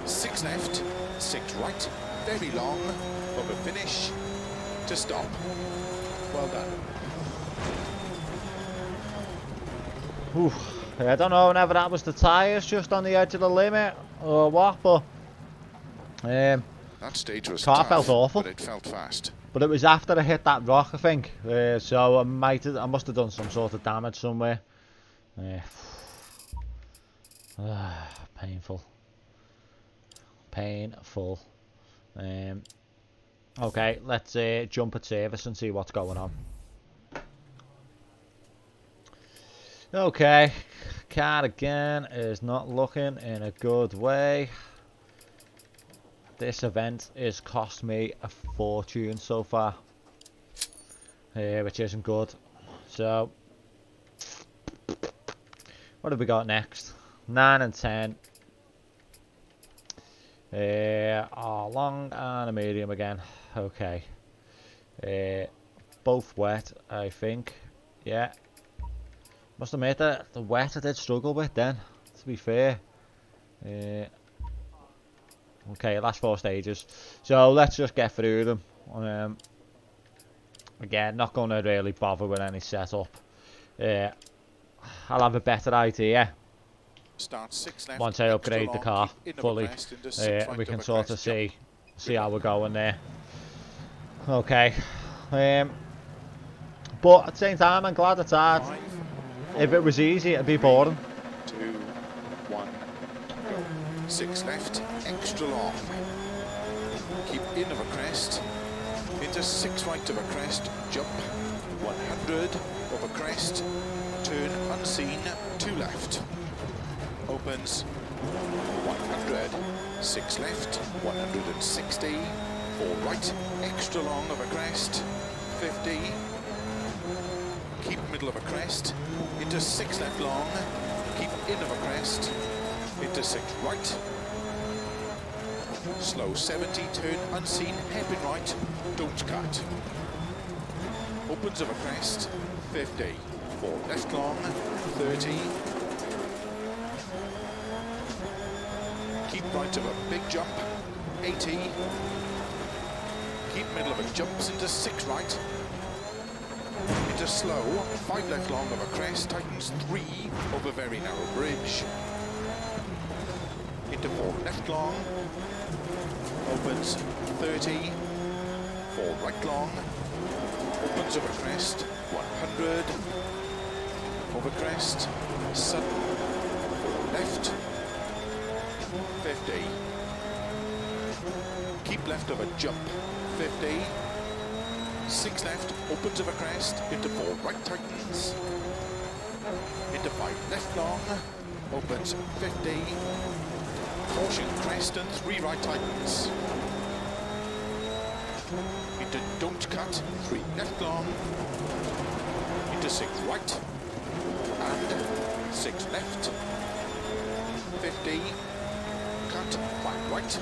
Six left, six right, very long, over finish, to stop. Well done. Oof. I don't know whether that was the tyres just on the edge of the limit or what, but um, That stage was Car tough, felt awful. but it felt fast. but it was after I hit that rock, I think. Uh, so I might have, I must have done some sort of damage somewhere. Uh, ah, painful. Painful. Um, okay, let's uh, jump at service and see what's going on. Okay, car again is not looking in a good way. This event has cost me a fortune so far, uh, which isn't good. So, what have we got next? 9 and 10. Uh, a long and a medium again. Okay. Uh, both wet, I think. Yeah. Must admit that the wet I did struggle with then, to be fair. Uh, okay, last four stages. So let's just get through them. Um, again, not going to really bother with any setup. Uh, I'll have a better idea Start six left. once I upgrade the car keep in of a fully. Uh, we can sort of see see how we're going there. Okay. Um, but at the same time, I'm glad it's hard. If it was easy, it'd be boring. two, one, go. Six left, extra long. Keep in of a crest. Into six right of a crest, jump. 100 of a crest. Turn unseen, two left. Opens. 100. Six left, 160. Four right, extra long of a crest. 50. Keep middle of a crest. Into six left long. Keep in of a crest. Six right. Slow 70, turn unseen, hairpin right, don't cut. Opens of a crest, 50. Four left long, 30. Keep right of a big jump, 80. Keep middle of a jumps into six right. Into slow, five left long of a crest, tightens three over very narrow bridge. Left long, opens 30, four right long, opens over crest, 100, over crest, sudden, left, 50, keep left of a jump, 50, six left, opens over crest, into four right tightens, into five left long, opens 50, caution crest and three right tightens, into don't cut, three left long, into six right, and six left, 50, cut, five right,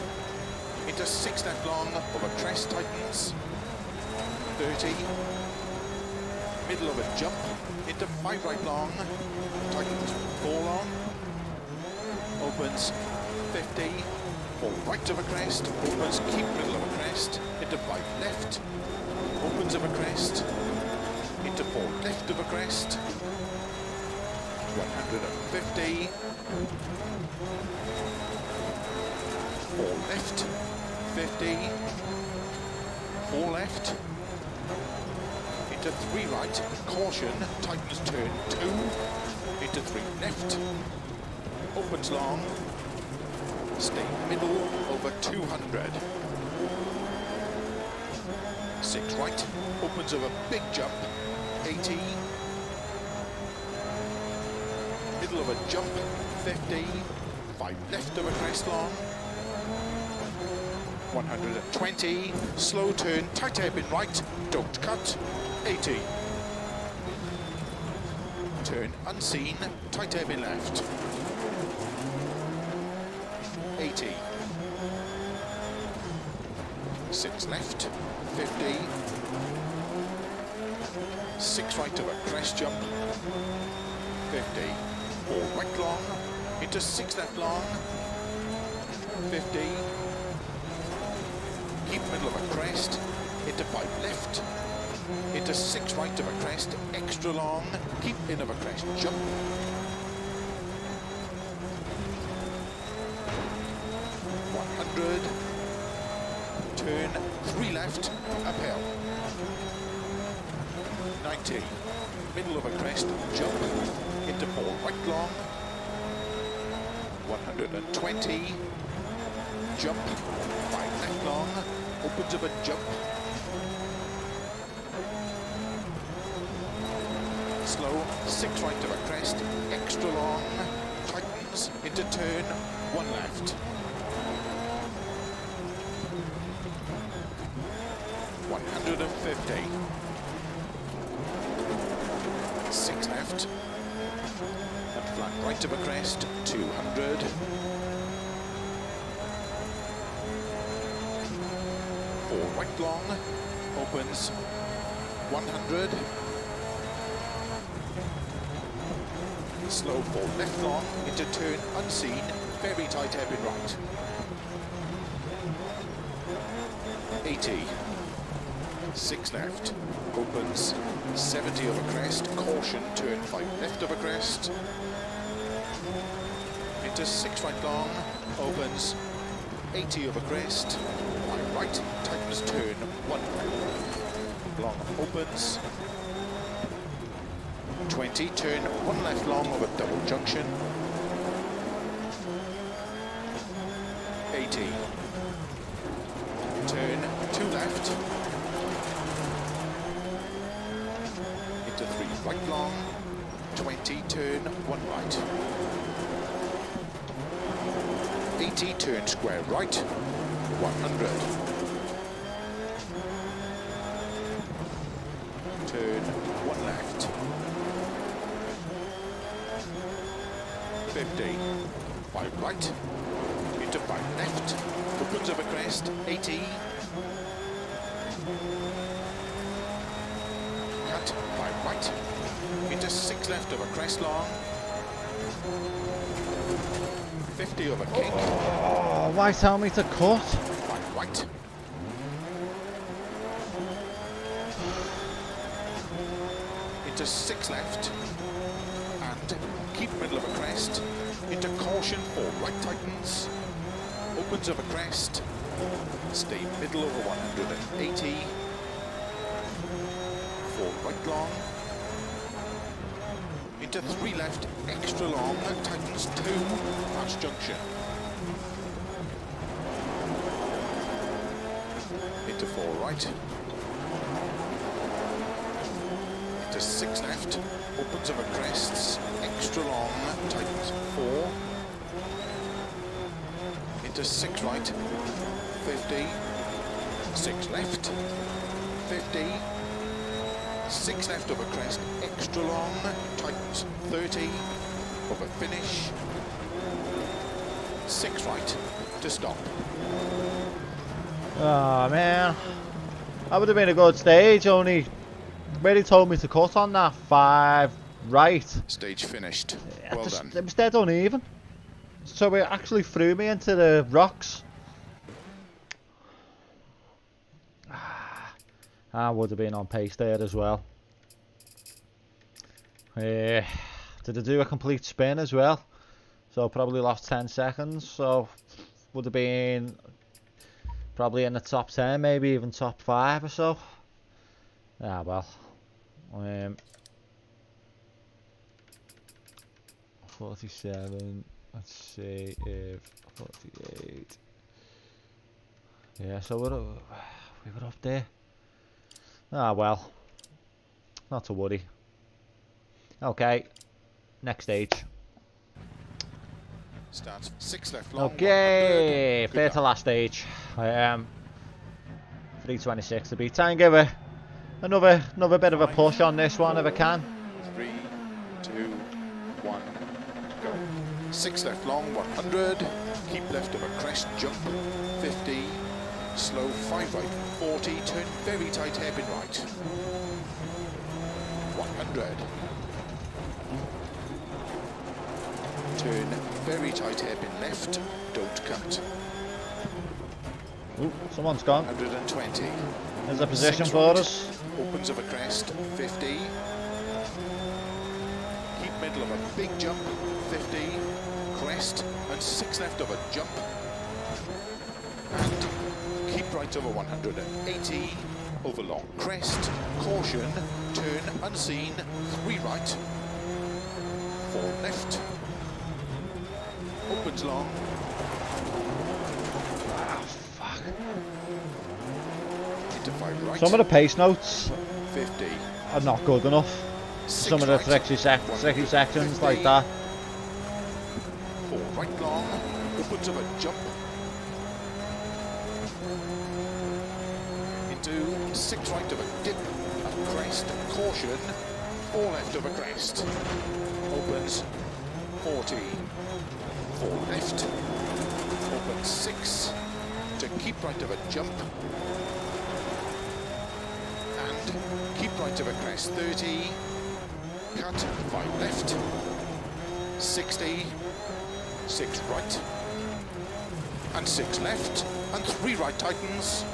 into six left long over crest tightens, 30, middle of a jump, into five right long, tightens four long, opens 50, four right of a crest, opens keep middle of a crest, into five left, opens of a crest, into four left of a crest, 150, four left, 50, four left, into three right, caution, tightens turn two, into three left, opens long, stay middle over 200. Six right, opens of a big jump, 80. Middle of a jump, 50. Five left of a crest long. 120, slow turn, tight hairpin right, don't cut, 80. Turn unseen, tight hairpin left. 15. Six right of a crest jump. 50. Four right long. Into six left long. 50. Keep middle of a crest. Into five left. Into six right of a crest. Extra long. Keep in of a crest. Jump. Left, uphill. 90, middle of a crest, jump, into four. Right long. 120, jump, five left long, opens of a jump. Slow, six right of a crest, extra long, tightens, into turn, one left. 150. Six left. And flat right of a crest, 200. Four right long, opens, 100. Slow four left long, into turn unseen, very tight hairpin right. 80 six left, opens, 70 over crest, caution, turn five left over crest, into six right long, opens, 80 over crest, five right, tightens turn, one. Long, opens, 20, turn one left long over double junction, 80, turn two left, into three right long, 20, turn one right. 80, turn square right, 100. Turn one left. 50. five right, into five left, opens over crest, 80, cut, five right, into six left over crest long, 50 over kink, Oh, why tell me to cut? five right, into six left, and keep middle of a crest, into caution for right tightens, opens of a crest, stay middle over 180, for right long, into three left, extra long, that tightens two, fast junction. Into four right, into six left, opens over crests, extra long, that tightens four, into six right, 50, six left, 50, six left of a crest, extra long, tightens 30, of a finish, six right to stop. Oh man, that would have been a good stage. Only really told me to cut on that five right. Stage finished. Well just- done. It was dead uneven. So it actually threw me into the rocks. I would have been on pace there as well. Uh, did I do a complete spin as well? So probably lost 10 seconds. So would have been probably in the top 10, maybe even top 5 or so. Ah, well. Um, 47. Let's see if 48. Yeah, so we're, we were up there. Ah, well. Not to worry. Okay. Next stage. Starts six left long. Okay, 100. Fair to last stage. I am 326 to beat. Try and give a, another another bit of a push on this one if I can. Three, two, one, go. Six left long, 100. Keep left of a crest jump, 50. Slow, five right, 40. Turn very tight hairpin right. 100. Turn very tight hairpin left, don't cut. Ooh, someone's gone. 120. There's a position for right. us. Opens of a crest, 50. Keep middle of a big jump, 50. Crest, and six left of a jump. Right over 180. Over long crest, caution, turn unseen, three right. Four left. Opens long, ah, into five right. Some of the pace notes 50. are not good enough. Six Some of the right. tricky, sec tricky sections like that. Four right long, opens of a jump. Into six right of a dip, a crest, caution, left of a crest. Opens 40, four left, opens six, to keep right of a jump. And keep right of a crest, 30, cut, five left, 60, six right, and six left, and three right tightens.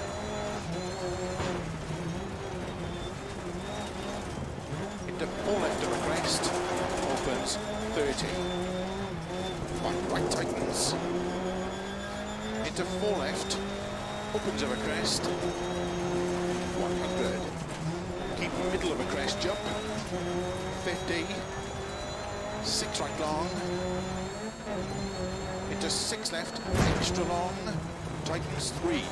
Into four left of a crest, opens 30. One right tightens. Into four left, opens of a crest, 100. Keep middle of a crest jump, 50. Six right long, into six left, extra long, tightens three,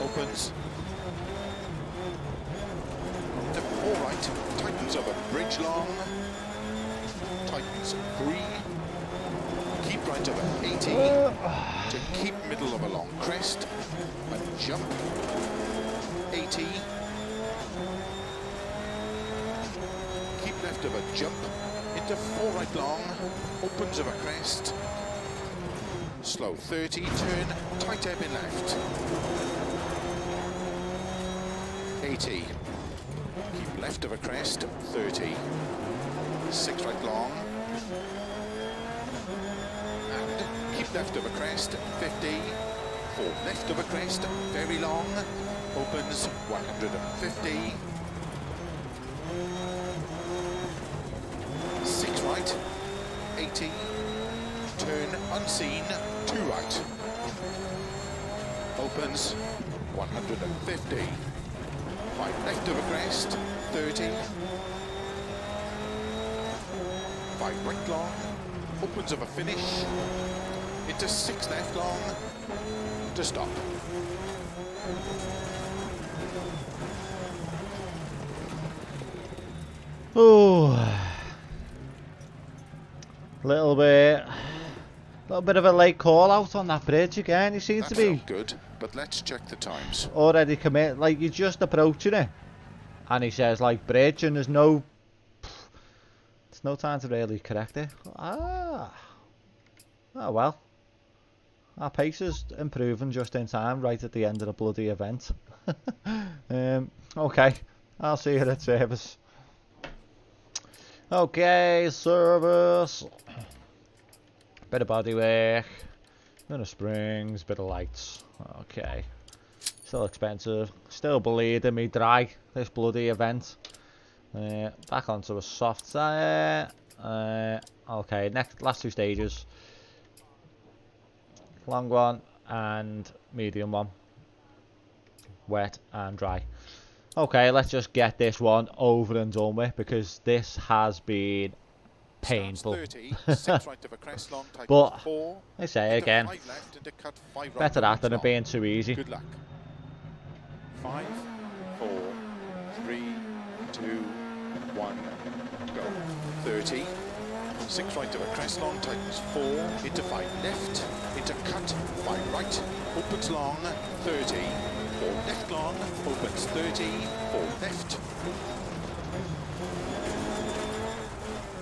opens, into four right, tightens over bridge long, tightens three, keep right over 80, to keep middle of a long crest, and jump, 80, keep left of a jump, into four right long, opens of a crest, slow 30, turn, tight hairpin left, 80, keep left of a crest, 30, six right long, and keep left of a crest, 50, four left of a crest, very long, opens 150, six right, 80, turn unseen, two right, opens 150, five left of a crest, 30, five right long, opens of a finish, into six left long, to stop. Oh, little bit, little bit of a late call out on that bridge again. He seems That to be good, but let's check the times. already commit. Like you're just approaching it, and he says like bridge, and there's no, there's no time to really correct it. Ah, oh well. Our pace is improving just in time, right at the end of the bloody event. um, okay, I'll see you at service. Okay, service. Bit of body work, bit of springs, bit of lights. Okay. Still expensive. Still bleeding me dry, this bloody event. Uh, back onto a soft tire. Uh, okay, next last two stages. Long one and medium one. Wet and dry. Okay, let's just get this one over and done with because this has been painful. 30, right crest long, But, four, I say again, left, into cut five right better that than it being too easy. Good luck. Five, four, three, two, one, go. 30. Six right crest long, tightens four, into five left, into cut, five right, opens long, 30. Four left long, opens 30, four left.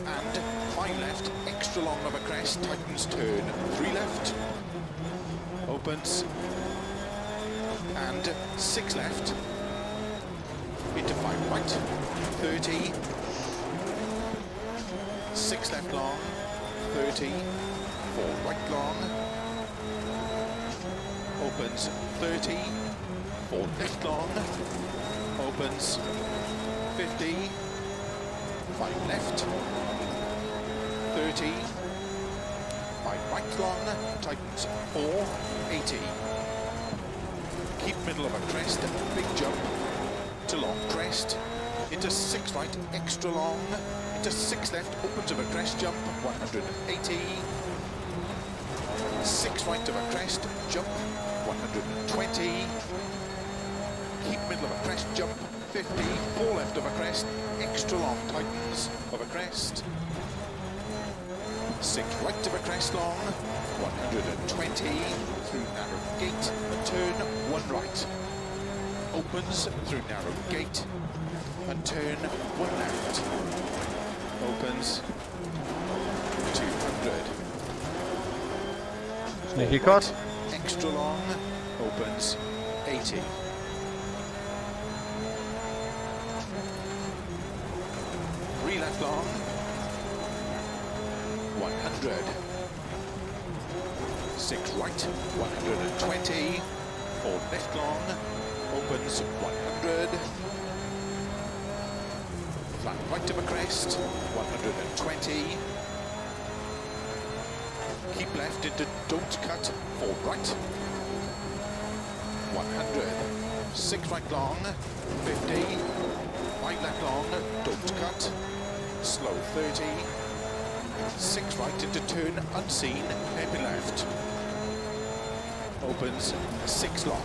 And five left, extra long of a crest, tightens turn, three left, opens and six left into five right 30 six left long 30 four right long. Opens 30 four left long. Opens 50 five left. 30 five right long. Tightens 4 80 keep middle of a crest, big jump. To long crest, into six right, extra long, into six left, opens of a crest jump, 180, six right of a crest, jump, 120, keep middle of a crest, jump, 50, four left of a crest, extra long tightens of a crest, six right of a crest long, 120 through narrow gate, and turn one right. Opens through narrow gate and turn one left. Opens 200. Sneaky cut. Extra long. Opens 80. Three left long. 100. Six right, 120. Four left long, opens 100. Flat right of a crest, 120. Keep left into don't cut, four right. 100. Six right long, 50. Five left long, don't cut. Slow 30. Six right into turn unseen, happy left. Opens six long.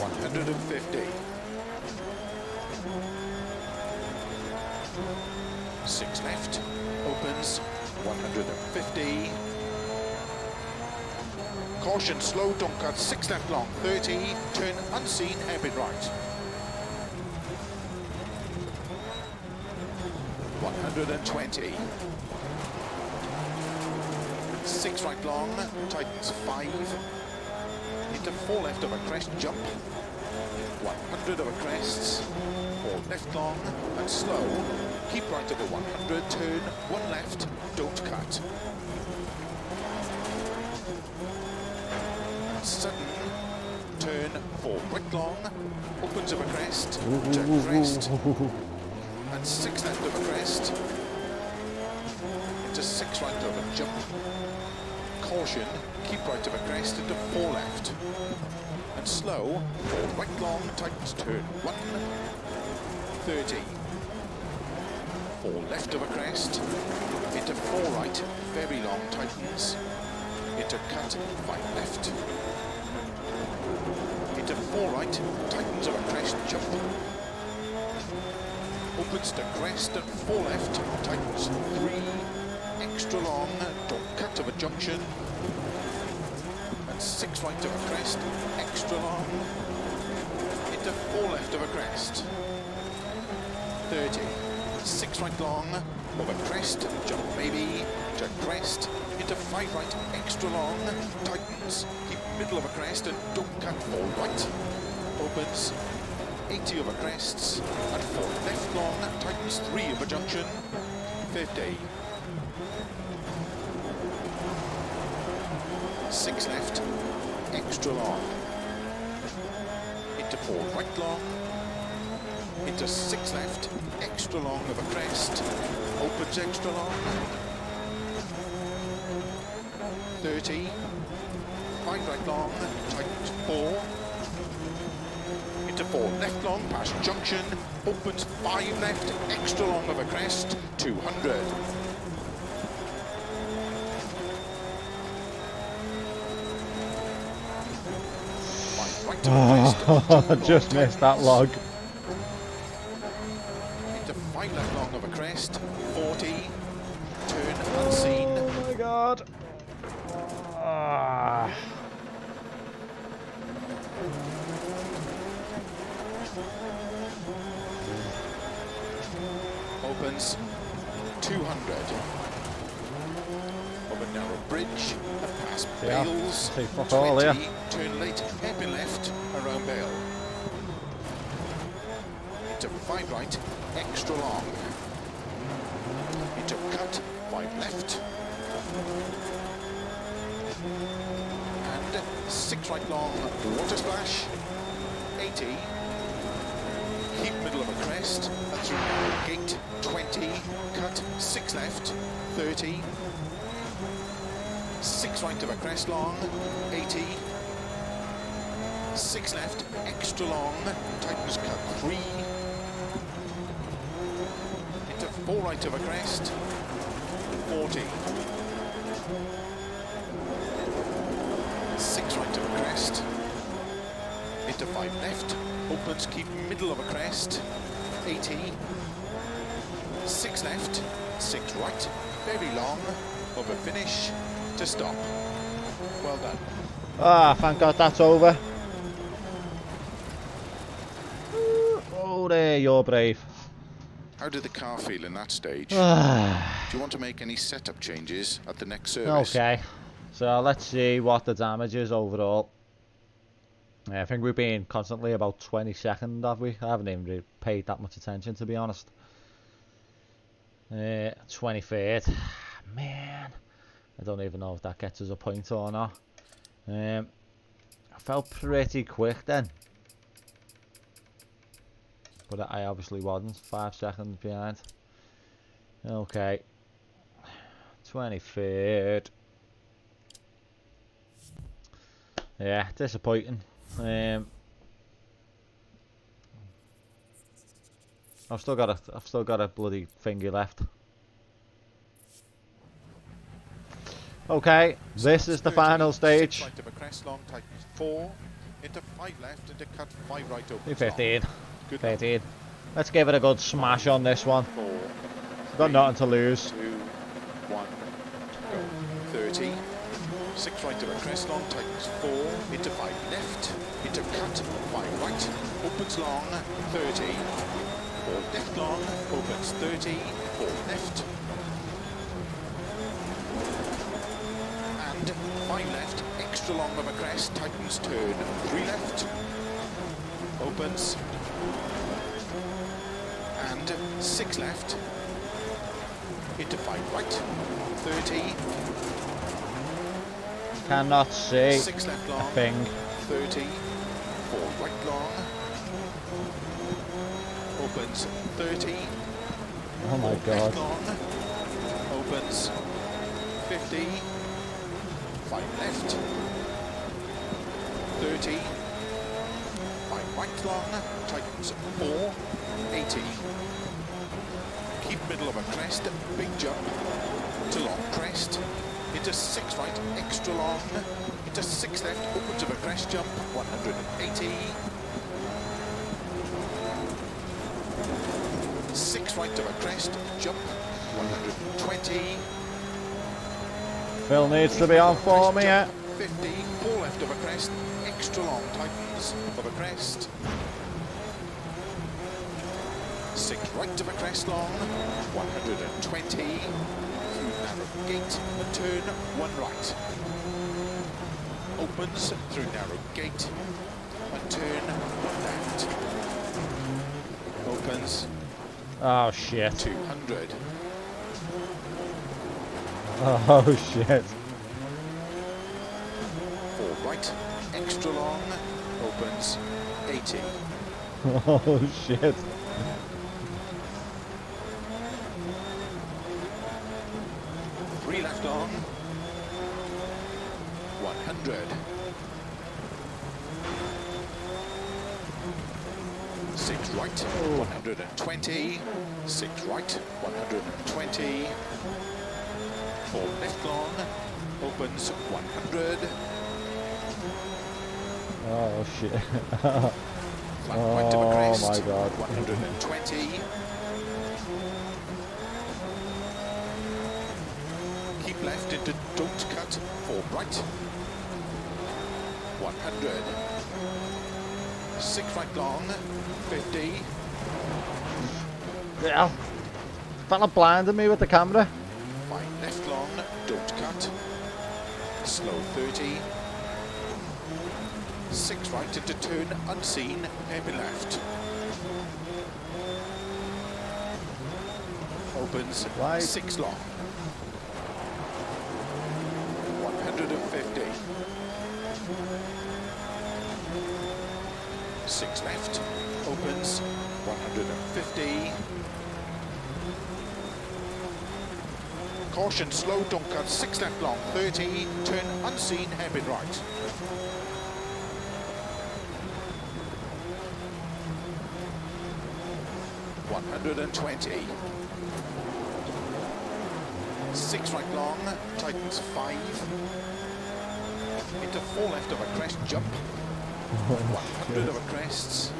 150. Six left, opens 150. Caution, slow, don't cut, six left long, 30, turn unseen, hairpin right. 120. Six right long, tightens five. Into four left of a crest jump. 100 of a crest, Four left long and slow. Keep right over 100, turn, one left, don't cut. Sudden, turn, four right long, opens over crest, to crest, and six left over crest, into six right over jump. Caution, keep right over crest into four left. And slow, right long, tightens turn one, 30. Four left of a crest, into four right, very long, tightens, into cut, five left, into four right, tightens a crest, jump, opens to crest and four left, tightens three, extra long, don't cut of a junction, and six right of a crest, extra long, into four left of a crest, 30, six right long, over crest, jump maybe, jump crest, into five right, extra long, tightens, keep middle of a crest and don't cut four right, opens, 80 over crests, and four left long, tightens three of a junction, 50. Six left, extra long. Into four right long. Into six left, extra long of a crest. Opens extra long. 30. Five right long, tightens four. Into four left long, past junction. Opens five left, extra long of a crest. 200. Five right of a crest, Oh, just missed that log. Into five left, opens, keep middle of a crest, 80, six left, six right, very long, over finish, to stop. Well done. Ah, thank God that's over. Oh, there, you're brave. How did the car feel in that stage? Ah, Do you want to make any setup changes at the next service? okay, so let's see what the damage is overall. Yeah, I think we've been constantly about 20 second, have we? I haven't even really paid that much attention, to be honest. Uh, 23rd. Man, I don't even know if that gets us a point or not. Um, I felt pretty quick then. But I obviously wasn't. Five seconds behind. Okay. 23rd. Yeah, disappointing. Um, I've still got a, I've still got a bloody finger left. Okay, this is the final stage. right of a crest long, tightens four, into five left, into cut, five right opens long. 15, Good luck. 13. Let's give it a good smash on this one. Four, Got nothing to lose. two, one, 30. Six right of a crest long, tightens four, into five left, into cut, five right, opens long, 30. four left long, opens 30, four left. And five left, extra long of a crest, tightens turn, three left, opens. And six left, into five right, 30, Cannot see six left a thing. 30, four right long, opens. 30, Oh my left god. long, opens. 50, 5 left, 30, 5 right long, tightens 4, 80. Keep middle of a crest, big jump. To long crest, into 6 right, extra long, into 6 left, opens of a crest jump, 180. Six right of a crest, jump, 120. Phil needs to be on for me, yeah. 50, four left of a crest, extra long tightens of a crest. Six right of a crest long, 120. Gate, and turn one right. Opens through narrow gate, and turn one left. Opens Oh shit. 200. Oh shit. Four right, extra long, opens 80. Oh shit. Three left long, 100. Six right, 120. Six right, 120. Four left long, opens 100. Oh shit. Flat right of a Oh crest, my God. 120. Keep left into don't cut, four right. 100. Six right long, 50. Yeah. Fella blinded me with the camera. Five left long, don't cut. Slow 30. Six right into turn, unseen, heavy left. Opens, Wide. six long. 150. Six left, opens, 150. Caution, slow, don't cut, six left long, 30, turn unseen, hairpin right. One hundred and twenty. Six right long, tightens five. Into four left of a crest jump. One hundred of a crests.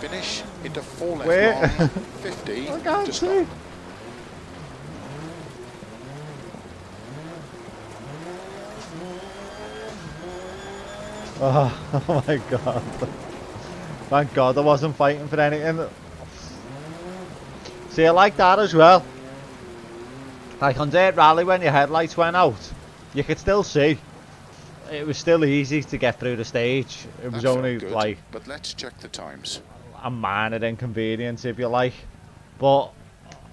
Finish into four left Where? long, fifty. I can't see. stop. Oh, oh my god. Thank god I wasn't fighting for anything. See, I like that as well. Like on Dirt Rally when your headlights went out, you could still see. It was still easy to get through the stage. It was only good, like But let's check the times. a minor inconvenience if you like. But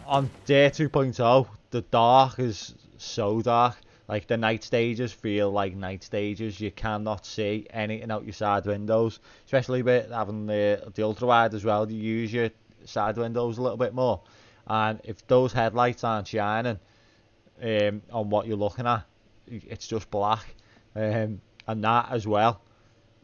on Dirt 2.0, the dark is so dark. Like the night stages feel like night stages. You cannot see anything out your side windows, especially with having the the ultra wide as well. You use your side windows a little bit more, and if those headlights aren't shining um, on what you're looking at, it's just black, um, and that as well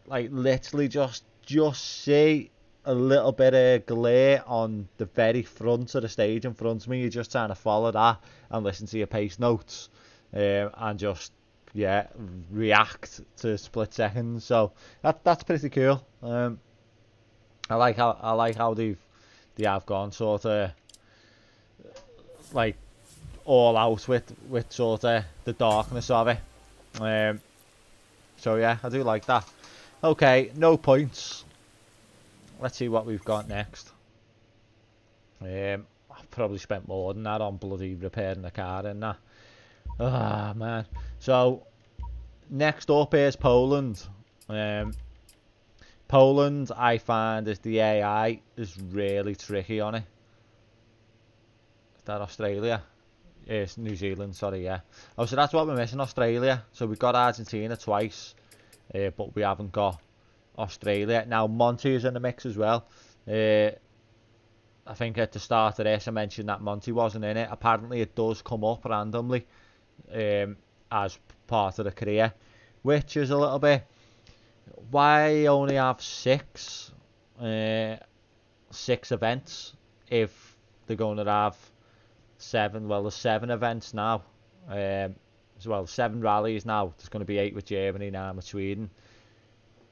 like literally just just see a little bit of glare on the very front of the stage in front of me. You're just trying to follow that and listen to your pace notes, um, and just yeah react to split seconds. So that that's pretty cool. Um, I like how I like how they've they have gone sort of like all out with with sort of the darkness of it. Um, so yeah, I do like that. Okay, no points. let's see what we've got next. Um, I've probably spent more than that on bloody repairing the car and that. Ah, man. So, next up is Poland. Um, Poland, I find, is the AI is really tricky on it. Is that Australia? It's New Zealand, sorry, yeah. Oh, so that's what we're missing, Australia. So we've got Argentina twice, uh, but we haven't got Australia. Now, Monty is in the mix as well. Uh, I think at the start of this, I mentioned that Monty wasn't in it. Apparently, it does come up randomly um, as part of the career, which is a little bit. Why only have six, uh, six events if they're going to have seven? Well, there's seven events now. Um, as well, seven rallies now. There's going to be eight with Germany, nine with Sweden.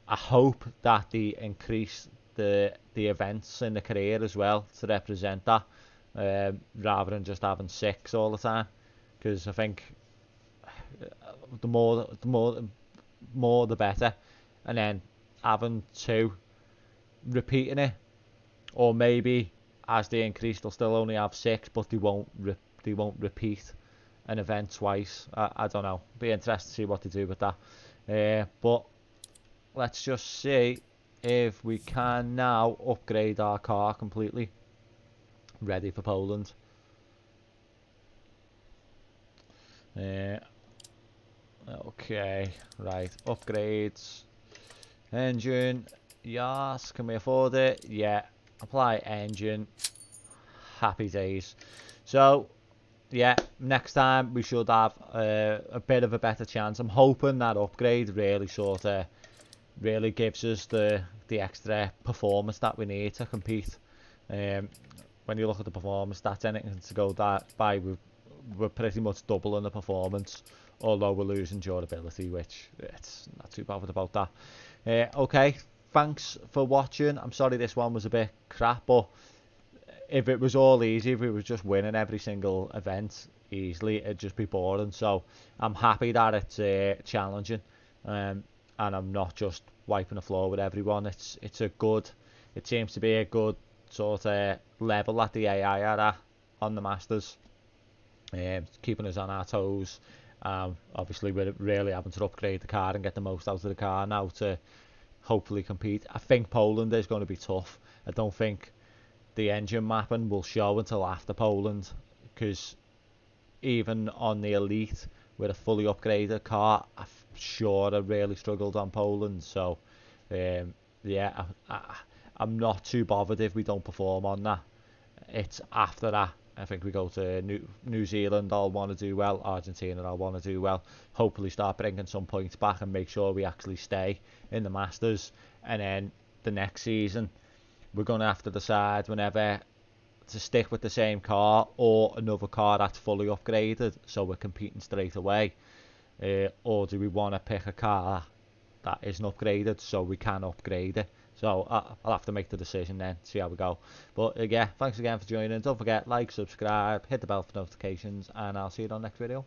I hope that they increase the the events in the career as well to represent that, um, rather than just having six all the time. Because I think the more the more more the better, and then having two, repeating it, or maybe as they increase they'll still only have six, but they won't re- they won't repeat an event twice. I, I don't know. Be interested to see what they do with that. Uh, but let's just see if we can now upgrade our car completely. Ready for Poland. Uh, okay, right, upgrades. Engine, yes, can we afford it? Yeah, apply engine. Happy days. So, yeah, next time we should have uh, a bit of a better chance. I'm hoping that upgrade really sort of really gives us the the extra performance that we need to compete. Um, when you look at the performance stats, anything to go that by, we're, we're pretty much doubling the performance, although we're losing durability, which it's not too bothered about that. Uh, okay, thanks for watching. I'm sorry this one was a bit crap, but if it was all easy, if we was just winning every single event easily, it'd just be boring. So I'm happy that it's uh, challenging. Um, and I'm not just wiping the floor with everyone. It's it's a good, it seems to be a good sort of level that the AI are at on the Masters, um, keeping us on our toes. Um, obviously, we're really having to upgrade the car and get the most out of the car now to hopefully compete. I think Poland is going to be tough. I don't think the engine mapping will show until after Poland because even on the elite with a fully upgraded car, I'm sure I really struggled on Poland. So, um, yeah, I, I, I'm not too bothered if we don't perform on that. It's after that. I think we go to New, New Zealand. I'll want to do well. Argentina. I'll want to do well. Hopefully, start bringing some points back and make sure we actually stay in the Masters. And then the next season, we're going to have to decide whenever to stick with the same car or another car that's fully upgraded so we're competing straight away uh, or do we want to pick a car that isn't upgraded so we can upgrade it so uh, I'll have to make the decision then see how we go. But uh, yeah thanks again for joining. Don't forget like subscribe hit the bell for notifications and I'll see you on the next video